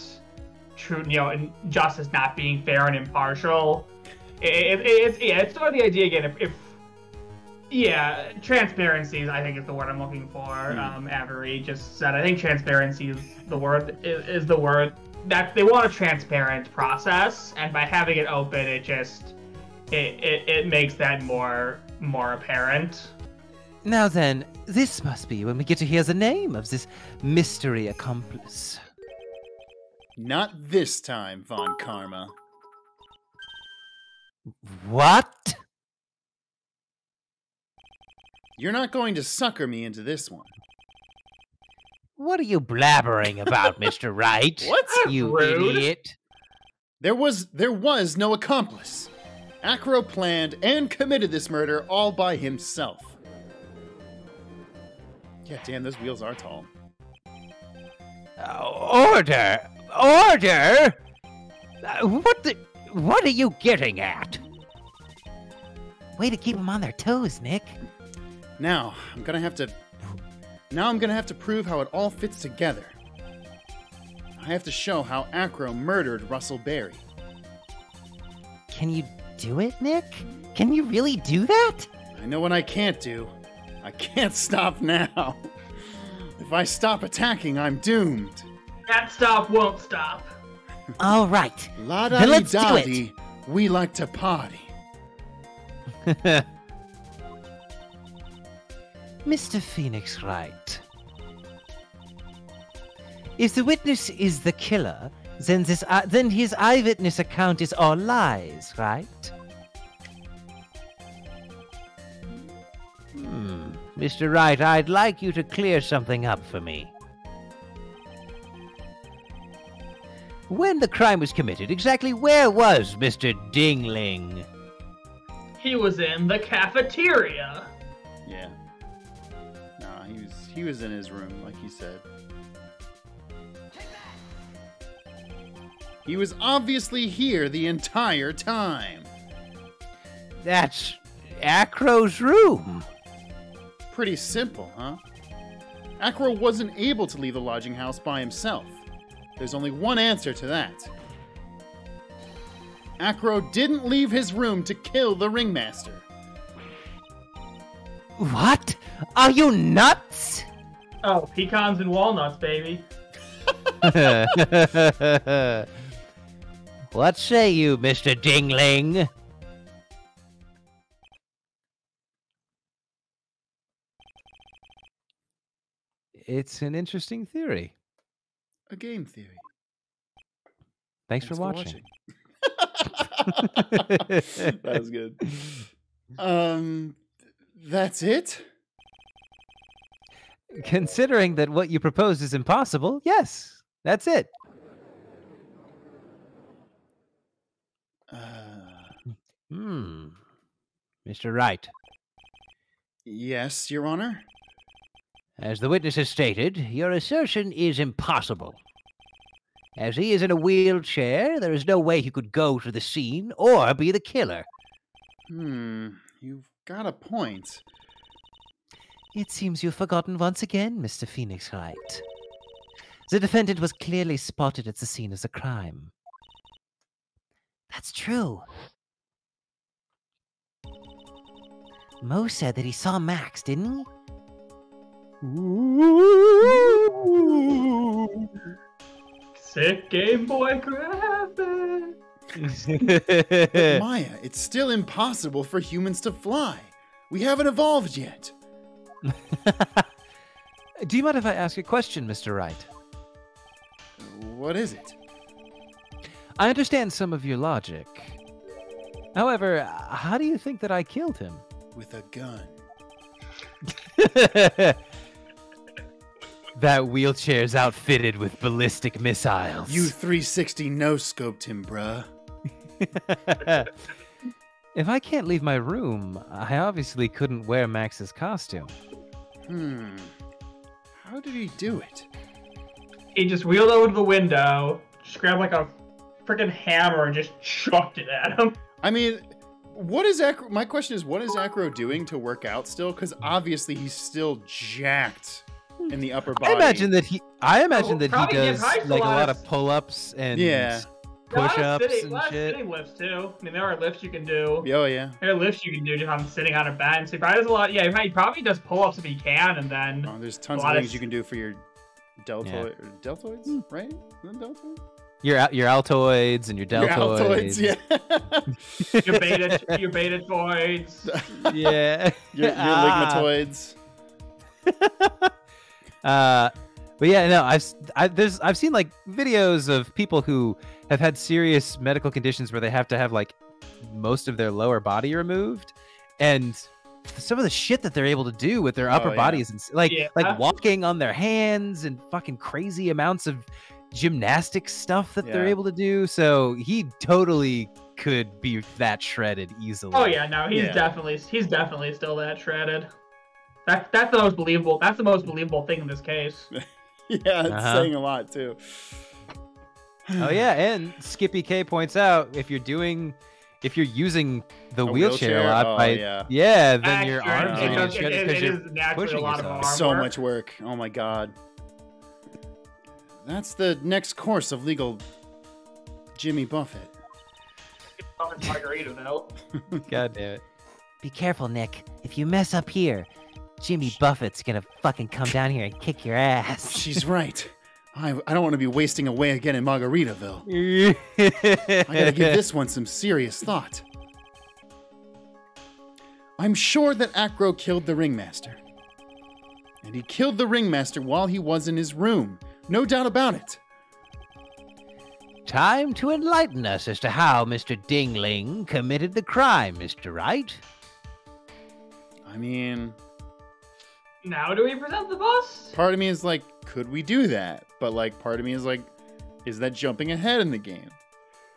true you know and justice not being fair and impartial. It, it, it's yeah it's sort of the idea again if, if yeah transparency i think is the word i'm looking for um avery just said. I think transparency is the word is, is the word that they want a transparent process and by having it open it just it, it, it makes that more more apparent. Now then, this must be when we get to hear the name of this mystery accomplice. Not this time, Von Karma. What? You're not going to sucker me into this one. What are you blabbering about, Mr. [laughs] Wright? What? You Rude. idiot. There was there was no accomplice. Acro planned and committed this murder all by himself. Yeah, damn, those wheels are tall. Uh, order! Order! Uh, what the. What are you getting at? Way to keep them on their toes, Nick. Now, I'm gonna have to. Now I'm gonna have to prove how it all fits together. I have to show how Acro murdered Russell Berry. Can you do it, Nick? Can you really do that? I know what I can't do. I can't [laughs] stop now. If I stop attacking, I'm doomed. That stop won't stop. All right. La Then da let's do da it. we like to party. [laughs] Mr. Phoenix Wright. If the witness is the killer, then this eye- then his eyewitness account is all lies, right? Hmm. Mr. Wright, I'd like you to clear something up for me. When the crime was committed, exactly where was Mr. Dingling? He was in the cafeteria. Yeah. Nah, he was he was in his room, like he said. He was obviously here the entire time. That's Acro's room. Pretty simple, huh? Acro wasn't able to leave the lodging house by himself. There's only one answer to that. Acro didn't leave his room to kill the ringmaster. What? Are you nuts? Oh, pecans and walnuts, baby. [laughs] what say you, Mr. Dingling? It's an interesting theory. A game theory. Thanks, for Thanks watching. [laughs] [laughs] that was good. Um, that's it. Considering that what you propose is impossible, yes, that's it. Uh, Hmm. Mr. Wright, yes, Your Honor. As the witness has stated, your assertion is impossible. As he is in a wheelchair, there is no way he could go to the scene or be the killer. Hmm, you've got a point. It seems you've forgotten once again, Mr. Phoenix Wright. The defendant was clearly spotted at the scene of the crime. That's true. Moe said that he saw Max, didn't he? Sick Game Boy graphic. But [laughs] Maya, it's still impossible for humans to fly. We haven't evolved yet. [laughs] Do you mind if I ask a question, Mr. Wright? What is it? I understand some of your logic. However, how do you think that I killed him? With a gun. [laughs] that wheelchair's outfitted with ballistic missiles. You 360 no scoped him, bruh. [laughs] if I can't leave my room, I obviously couldn't wear Max's costume. Hmm. How did he do it? He just wheeled over to the window, just grabbed like a freaking hammer and just chucked it at him. I mean, what is Acro? My question is, what is Acro doing to work out still? Because obviously he's still jacked in the upper body. I imagine that he. I imagine Oh, that he does like a lot of pull-ups and Yeah. push-ups sitting, and a lot of shit. sitting lifts too. I mean, there are lifts you can do. Oh yeah. There are lifts you can do just on sitting on a bench. He probably does a lot. Yeah, he probably does pull-ups if he can, and then Oh, there's tons A lot of of things you can do for your deltoid or deltoids, Hmm. right? Isn't deltoid? your al- your altoids and your Your deltoids. yeah. [laughs] your beta, your betatoids. [laughs] yeah. your, your [laughs] Ah. ligmatoids. Uh, but yeah, no, I've s- I, there's I've seen like videos of people who have had serious medical conditions where they have to have like most of their lower body removed, and some of the shit that they're able to do with their upper Oh, yeah. bodies and like Yeah. like walking on their hands and fucking crazy amounts of gymnastic stuff that they're able to do. So he totally could be that shredded easily. Oh yeah, no, he's Yeah. definitely he's definitely still that shredded. That that's the most believable. That's the most believable thing in this case. [laughs] Yeah, it's Uh-huh. saying a lot too. Oh yeah, and Skippy K points out if you're doing, if you're using the A wheelchair, a lot, Oh, by yeah. then your Actually, arms it are gonna does- be because you're naturally pushing a lot of yourself. arm so work. much work. Oh my god. That's the next course of legal Jimmy Buffett. Puff it's Margaritaville. [laughs] God damn it. Be careful, Nick. If you mess up here, Jimmy Buffett's gonna fucking come down here and kick your ass. [laughs] She's right. I, I don't want to be wasting away again in Margaritaville. [laughs] I gotta give this one some serious thought. I'm sure that Acro killed the ringmaster. And he killed the ringmaster while he was in his room. No doubt about it. Time to enlighten us as to how Mr. Dingling committed the crime, Mr. Wright. I mean, Now do we present the bust? part of me is like, could we do that? But like, part of me is like, is that jumping ahead in the game?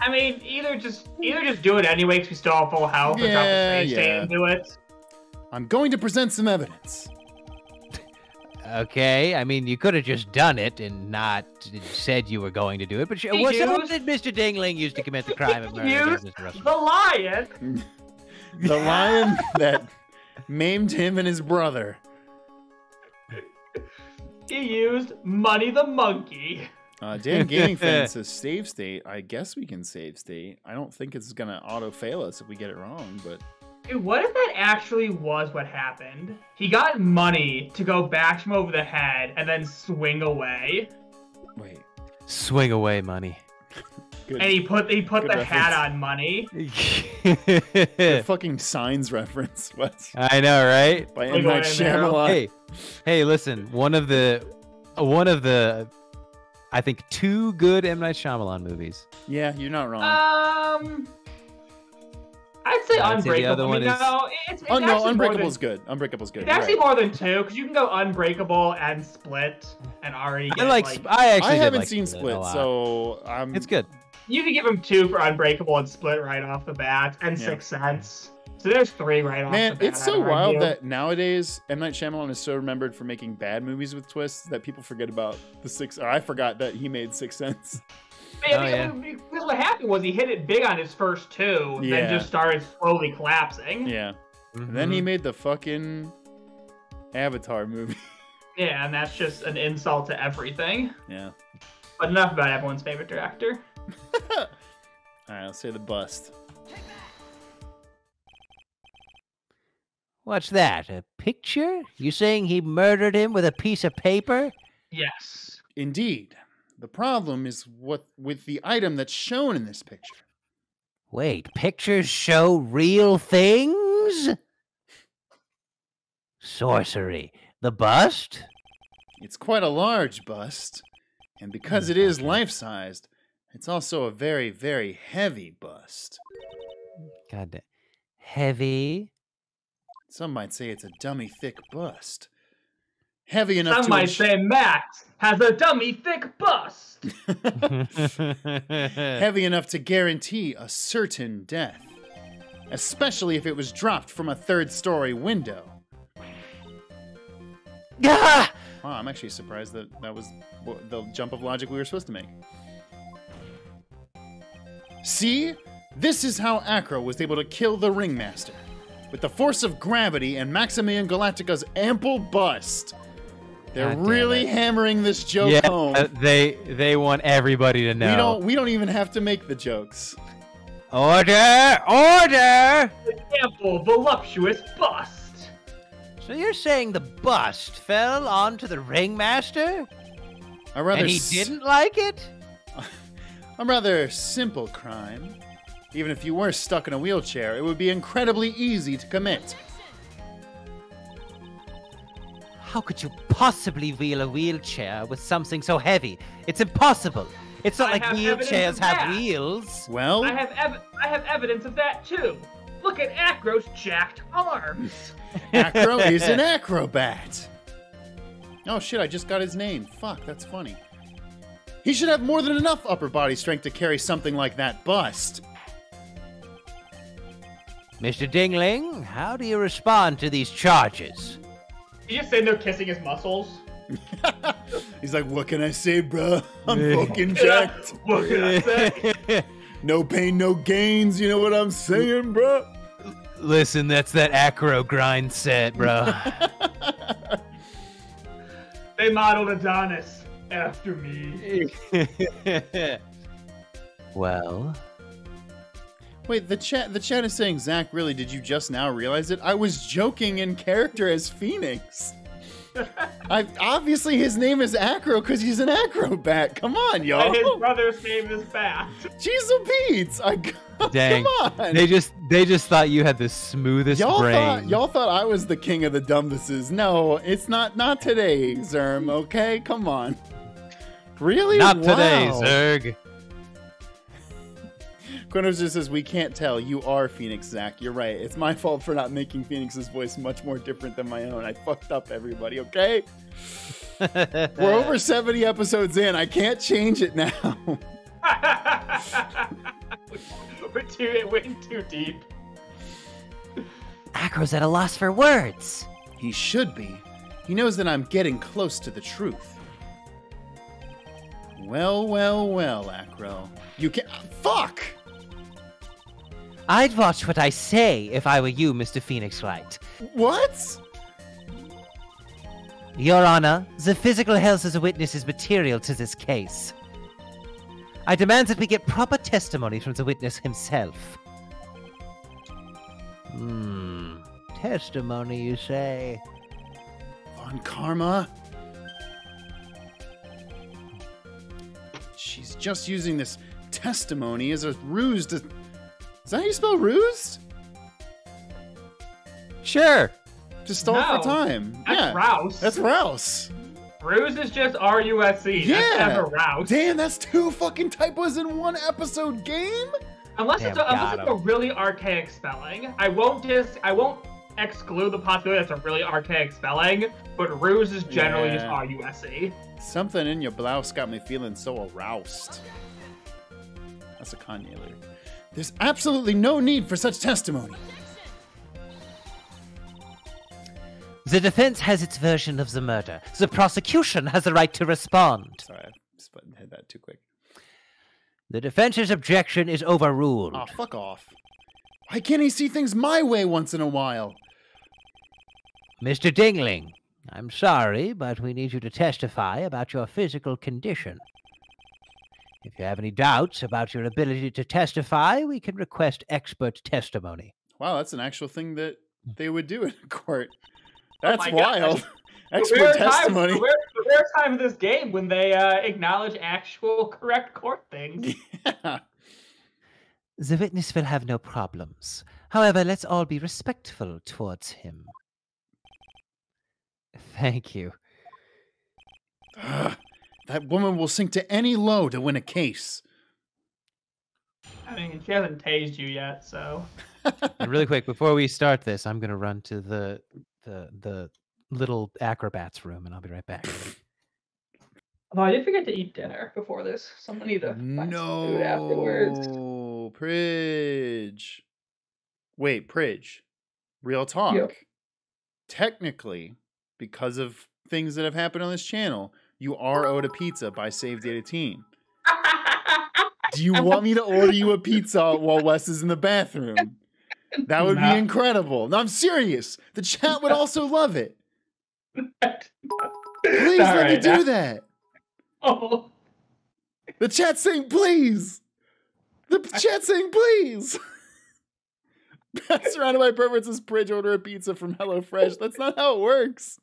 I mean, either just either just do it anyway because we still have full health, or drop Yeah, save yeah. and do it. I'm going to present some evidence. Okay, I mean, you could have just done it and not said you were going to do it, but sure, He what so used- did Mr. Dingling use to commit the crime of [laughs] murder Used against Mr. Russell? The lion. [laughs] The lion that maimed him and his brother. He used Money the monkey. Uh, Dan Gaming [laughs] Fan says save state. I guess we can save state. I don't think it's gonna auto fail us if we get it wrong, but Dude, what if that actually was what happened? He got money to go bash him over the head and then swing away, wait. Swing away money. Good. and he put he put Good the hat on money. [laughs] The fucking signs reference [laughs] was I know, right? by We're M Night going in there. Shyamalan. Hey, hey, listen. One of the, one of the, I think two good M Night Shyamalan movies. Yeah, you're not wrong. Um, I'd say I'd say the Unbreakable. other I one mean, is- no, it's, it's oh no, actually more Unbreakable's than, good. Unbreakable's good. It's actually right. more than two because you can go Unbreakable and Split and already. I like. like, I actually. I haven't like seen Split, so I'm. it's good. You could give him two for Unbreakable and Split right off the bat, and Yeah. Six Sense. So there's three right off Man, the bat. it's so wild argue. that nowadays M Night Shyamalan is so remembered for making bad movies with twists that people forget about the six. Or I forgot that he made Six Sense. [laughs] Oh, yeah, Oh, yeah. because, because what happened was he hit it big on his first two, Yeah. then just started slowly collapsing. Yeah. And mm-hmm. then he made the fucking Avatar movie. [laughs] Yeah, and that's just an insult to everything. yeah. But enough about everyone's favorite director. All right, let's say the bust. What's that? A picture? You saying he murdered him with a piece of paper? Yes. Indeed. The problem is what with the item that's shown in this picture. Wait, pictures show real things? Sorcery. The bust? It's quite a large bust, and because hmm, it is life-sized, it's also a very, very heavy bust. God damn. Heavy. Some might say it's a dummy thick bust. Heavy enough Some to might say Max has a dummy thick bust. [laughs] [laughs] heavy enough to guarantee a certain death, especially if it was dropped from a third-story window. [laughs] Ah! Wow, I'm actually surprised that that was the jump of logic we were supposed to make. See? This is how Acro was able to kill the Ringmaster. With the force of gravity and Maximilian Galactica's ample bust. They're God really it. hammering this joke yeah, home. uh, they they want everybody to know. We don't we don't even have to make the jokes. Order! Order! Ample, voluptuous bust. So you're saying the bust fell onto the ringmaster? A rather And he s- didn't like it? A rather simple crime. Even if you were stuck in a wheelchair, it would be incredibly easy to commit. How could you possibly wheel a wheelchair with something so heavy? It's impossible. It's not I like have wheelchairs have wheels. Well, I have ev- I have evidence of that too. Look at Acro's jacked arms. [laughs] Acro is an [laughs] acrobat. Oh shit, I just got his name. Fuck, that's funny. He should have more than enough upper body strength to carry something like that bust. Mr. Dingling, how do you respond to these charges? He's just sitting there kissing his muscles. [laughs] He's like, what can I say, bro? [laughs] I'm fucking jacked. What can I say? [laughs] No pain, no gains. You know what I'm saying, bro? Listen, that's that acro grind set, bro. they modeled Adonis after me. [laughs] Well, Wait, the chat the chat is saying Zach, really, did you just now realize it? I was joking in character as Phoenix. [laughs] I obviously his name is Acro because he's an acrobat. Come on, y'all. And his brother's name is Bat. [laughs] Jeez Pete's. I Dang. come on. They just they just thought you had the smoothest y'all brain. thought y'all thought I was the king of the dumbnesses. No, it's not not today, Zerm, okay? Come on. Really? Not today, Zerg. [laughs] Quintos just says we can't tell. You are Phoenix, Zach. You're right. It's my fault for not making Phoenix's voice much more different than my own. I fucked up everybody, okay? [laughs] We're over 70 episodes in. I can't change it now. [laughs] we're too it went too deep. Acro's at a loss for words. he should be. He knows that I'm getting close to the truth. Well, well, well, Acro. You can Fuck! I'd watch what I say if I were you, Mr. Phoenix Wright. What? Your Honor, the physical health of the witness is material to this case. I demand that we get proper testimony from the witness himself. Hmm. Testimony, you say? Von Karma? She's just using this testimony as a ruse to. Is that how you spell ruse? Sure. To stall for time. That's yeah. Rouse. That's Rouse. Ruse is just R-U-S-E. Yeah. That's never Rouse. Damn, that's two fucking typos in one episode game? Unless it's a, unless got it's a really archaic spelling, I won't just I won't exclude the possibility that's a really archaic spelling. But ruse is generally just R U S E. Something in your blouse got me feeling so aroused. That's a Kanye lyric. There's absolutely no need for such testimony. The defense has its version of the murder. The prosecution has the right to respond. Sorry, I spun- hit that too quick. The defense's objection is overruled. Oh, fuck off. Why can't he see things my way once in a while? Mr. Dingling, I'm sorry, but we need you to testify about your physical condition. If you have any doubts about your ability to testify, we can request expert testimony. Wow, that's an actual thing that they would do in a court. [laughs] That's my God. wild. [laughs] The Expert rare testimony. the rare, rare time of this game when they uh, acknowledge actual correct court things. [laughs] Yeah. The witness will have no problems. However, let's all be respectful towards him. Thank you. Ugh, that woman will sink to any low to win a case. I mean, she hasn't tased you yet, so. [laughs] And really quick, before we start this, I'm gonna run to the the the little acrobats room, and I'll be right back. Oh, I did forget to eat dinner before this. Someone need to find some food afterwards. No, Pridge. Wait, Pridge. Real talk. Yep. Technically, because of things that have happened on this channel, you are owed a pizza by Save Data Team. Do you [laughs] want me to order you a pizza while Wes is in the bathroom? That would No. be incredible. No, I'm serious. The chat would also love it. Please let me do now- that. [laughs] Oh, The chat's saying please. The chat's saying please. Surrounded by perverts is Bridge order a pizza from HelloFresh. That's not how it works.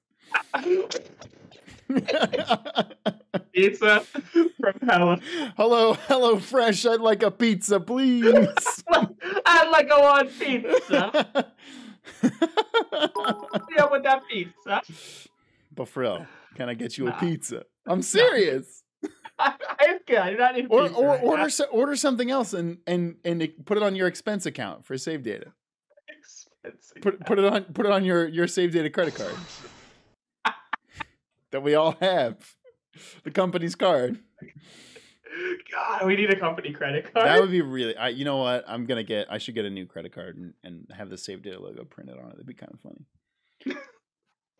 Pizza from hell. hello, hello Fresh. I'd like a pizza, please. [laughs] I'd like a one pizza. [laughs] Yeah, with that pizza. but for real, can I get you a pizza? I'm serious. [laughs] I, I'm good. I do not need Or, pizza or right order so- order something else and and and put it on your expense account for save data. Expensive. Put put it on put it on your your save data credit card that we all have. The company's card. God, we need a company credit card. That would be really. I, you know what? I'm gonna get. I should get a new credit card and, and have the save data logo printed on it. That'd be kind of funny.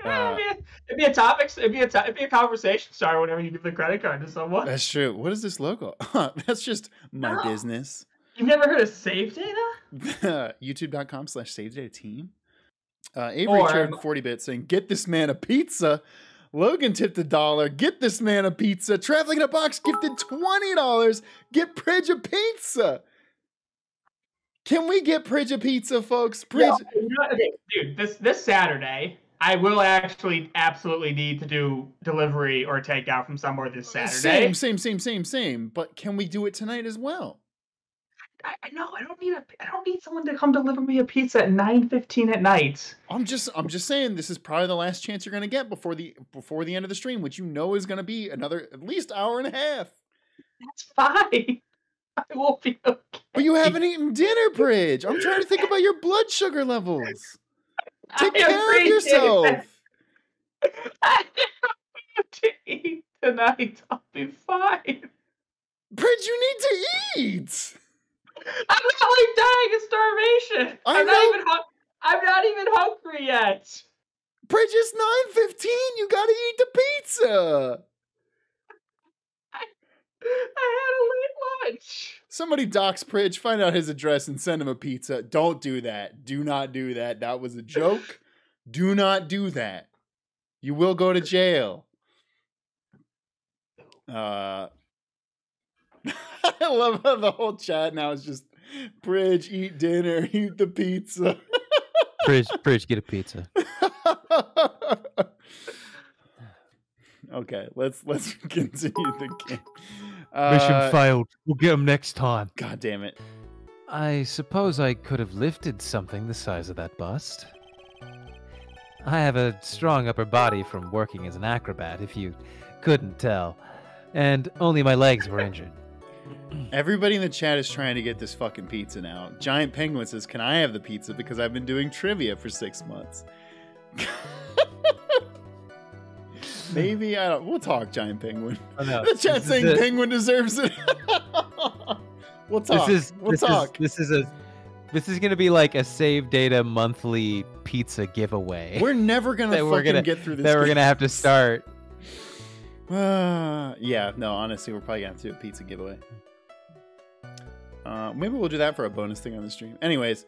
Yeah, [laughs] it'd, be a, it'd be a topic. It'd be a to- it'd be a conversation starter whenever you give the credit card to someone. That's true. What is this logo? [laughs] That's just my No. business. You've never heard of Save Data? [laughs] YouTube.com slash save data team. Uh, Avery Or- shared 40 bits saying, Get this man a pizza. Logan tipped a dollar. Get this man a pizza. Traveling in a box gifted $20. Get Pridge a pizza. Can we get Pridge a pizza, folks? Pridge. Yeah, you know, okay, dude, this this Saturday, I will actually absolutely need to do delivery or takeout from somewhere this Saturday. Same, same, same, same, same. But can we do it tonight as well? I, I know I don't need a I don't need someone to come deliver me a pizza at nine fifteen at night. I'm just, I'm just saying, this is probably the last chance you're gonna get before the before the end of the stream, which you know is gonna be another at least hour and a half. That's fine. [laughs] I will be okay. But you haven't eaten dinner, Bridge. I'm trying to think about your blood sugar levels. [laughs] Take I care of yourself. [laughs] I have to eat tonight. I'll be fine. Bridge, you need to eat. I'm not like dying of starvation. I I'm know. not even hu- I'm not even hungry yet. Bridge, it's nine fifteen. You gotta eat the pizza. [laughs] I had a late lunch. Somebody docs Bridge, find out his address, and send him a pizza. Don't do that. Do not do that. That was a joke. do not do that. You will go to jail. Uh, [laughs] I love how the whole chat now is just Bridge, eat dinner, [laughs] eat the pizza. [laughs] Bridge, Bridge, get a pizza. okay, let's let's continue the game. Mission Uh, failed. We'll get him next time. God damn it. I suppose I could have lifted something the size of that bust. I have a strong upper body from working as an acrobat, if you couldn't tell, and only my legs were injured. Everybody in the chat is trying to get this fucking pizza now. Giant Penguin says, Can I have the pizza? Because I've been doing trivia for six months. [laughs] Maybe I don't. We'll talk, Giant Penguin. Oh, no, The chat saying Penguin deserves it. we'll talk. This is we'll this talk. Is, this is a this is gonna be like a save data monthly pizza giveaway we're never gonna [laughs] that fucking gonna- get through this. that we're gonna have to start. [sighs] Yeah, no, honestly, we're probably gonna have to do a pizza giveaway. Uh, maybe we'll do that for a bonus thing on the stream. Anyways,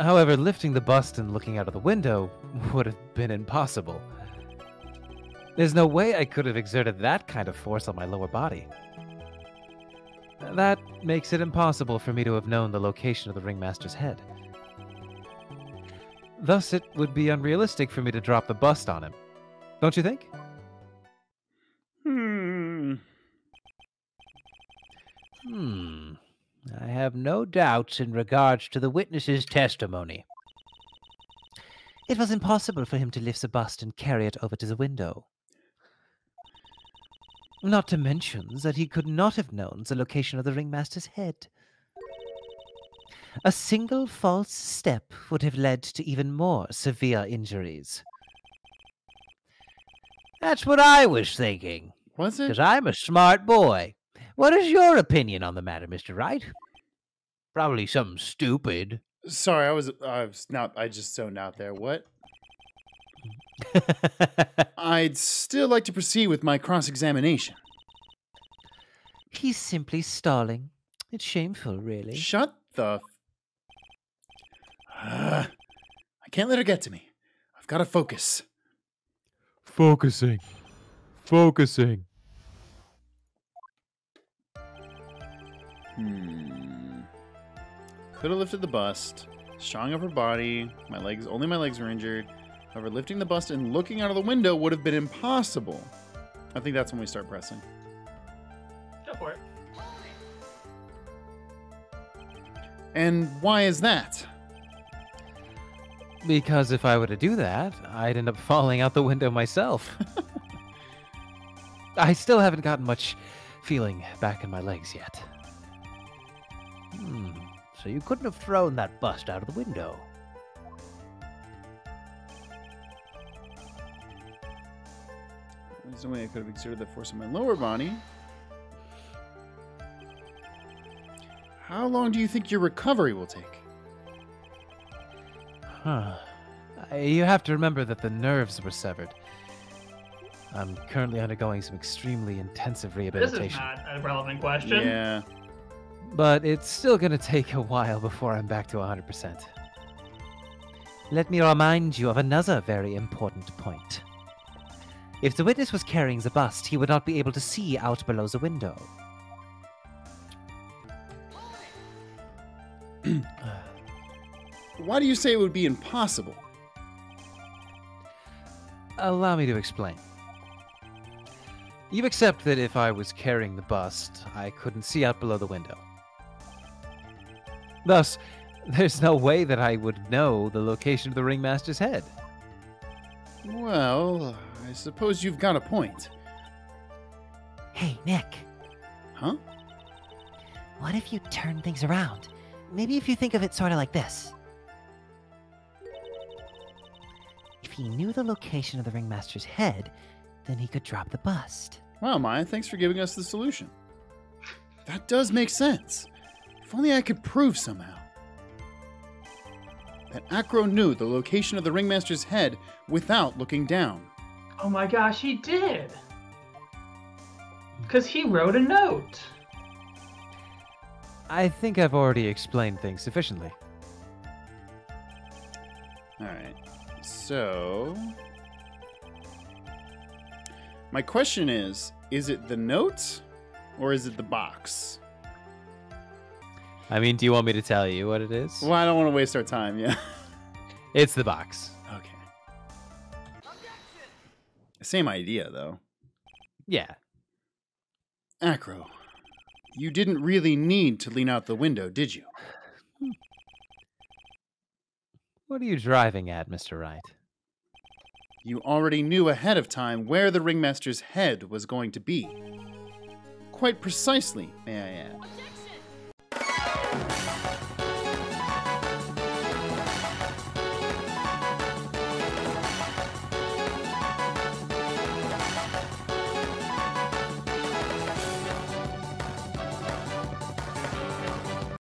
However, lifting the bust and looking out of the window would have been impossible. There's no way I could have exerted that kind of force on my lower body. That makes it impossible for me to have known the location of the ringmaster's head. Thus, it would be unrealistic for me to drop the bust on him. Don't you think? hmm. Hmm. I have no doubts in regards to the witness's testimony. It was impossible for him to lift the bust and carry it over to the window. Not to mention that he could not have known the location of the ringmaster's head. A single false step would have led to even more severe injuries. That's what I was thinking. Was it? Because I'm a smart boy. What is your opinion on the matter, Mr. Wright? Probably something stupid. Sorry, I was I was not I just zoned out there. What? [laughs] I'd still like to proceed with my cross examination. He's simply stalling. It's shameful, really. Shut the. F- Ah, [sighs] I can't let her get to me. I've got to focus. Focusing. Focusing. Hmm. Could have lifted the bust. Strong upper body. My legs. Only my legs were injured. However, lifting the bust and looking out of the window would have been impossible. I think that's when we start pressing. Go for it. And why is that? Because if I were to do that, I'd end up [laughs] falling out the window myself. [laughs] I still haven't gotten much feeling back in my legs yet. Hmm. So you couldn't have thrown that bust out of the window. There's no way I could have exerted the force of my lower body. How long do you think your recovery will take? Huh. Uh, You have to remember that the nerves were severed. I'm currently undergoing some extremely intensive rehabilitation. This is rehabilitation. not a relevant question. Yeah. But it's still going to take a while before I'm back to 100%. Let me remind you of another very important point. If the witness was carrying the bust, he would not be able to see out below the window. [clears throat] [clears throat] [sighs] [clears throat] Why do you say it would be impossible? Allow me to explain. You accept that if I was carrying the bust, I couldn't see out below the window. Thus, [laughs] there's no way that I would know the location of the ringmaster's head. Well, I suppose you've got a point. Hey, Nick, Huh? what if you turn things around? Maybe if you think of it sort of like this. If he knew the location of the ringmaster's head, then he could drop the bust. Wow, Maya, thanks for giving us the solution. That does make sense. If only I could prove somehow. That Acro knew the location of the ringmaster's head without looking down. Oh my gosh, he did. Because he wrote a note. I think I've already explained things sufficiently. Alright, so. My question is is it the note or is it the box? I mean, do you want me to tell you what it is? Well, I don't want to waste our time, yeah. [laughs] It's the box. Okay. Same idea, though. Yeah. Acro, you didn't really need to lean out the window, did you? What are you driving at, Mr. Wright? You already knew ahead of time where the ringmaster's head was going to be. Quite precisely, may I add.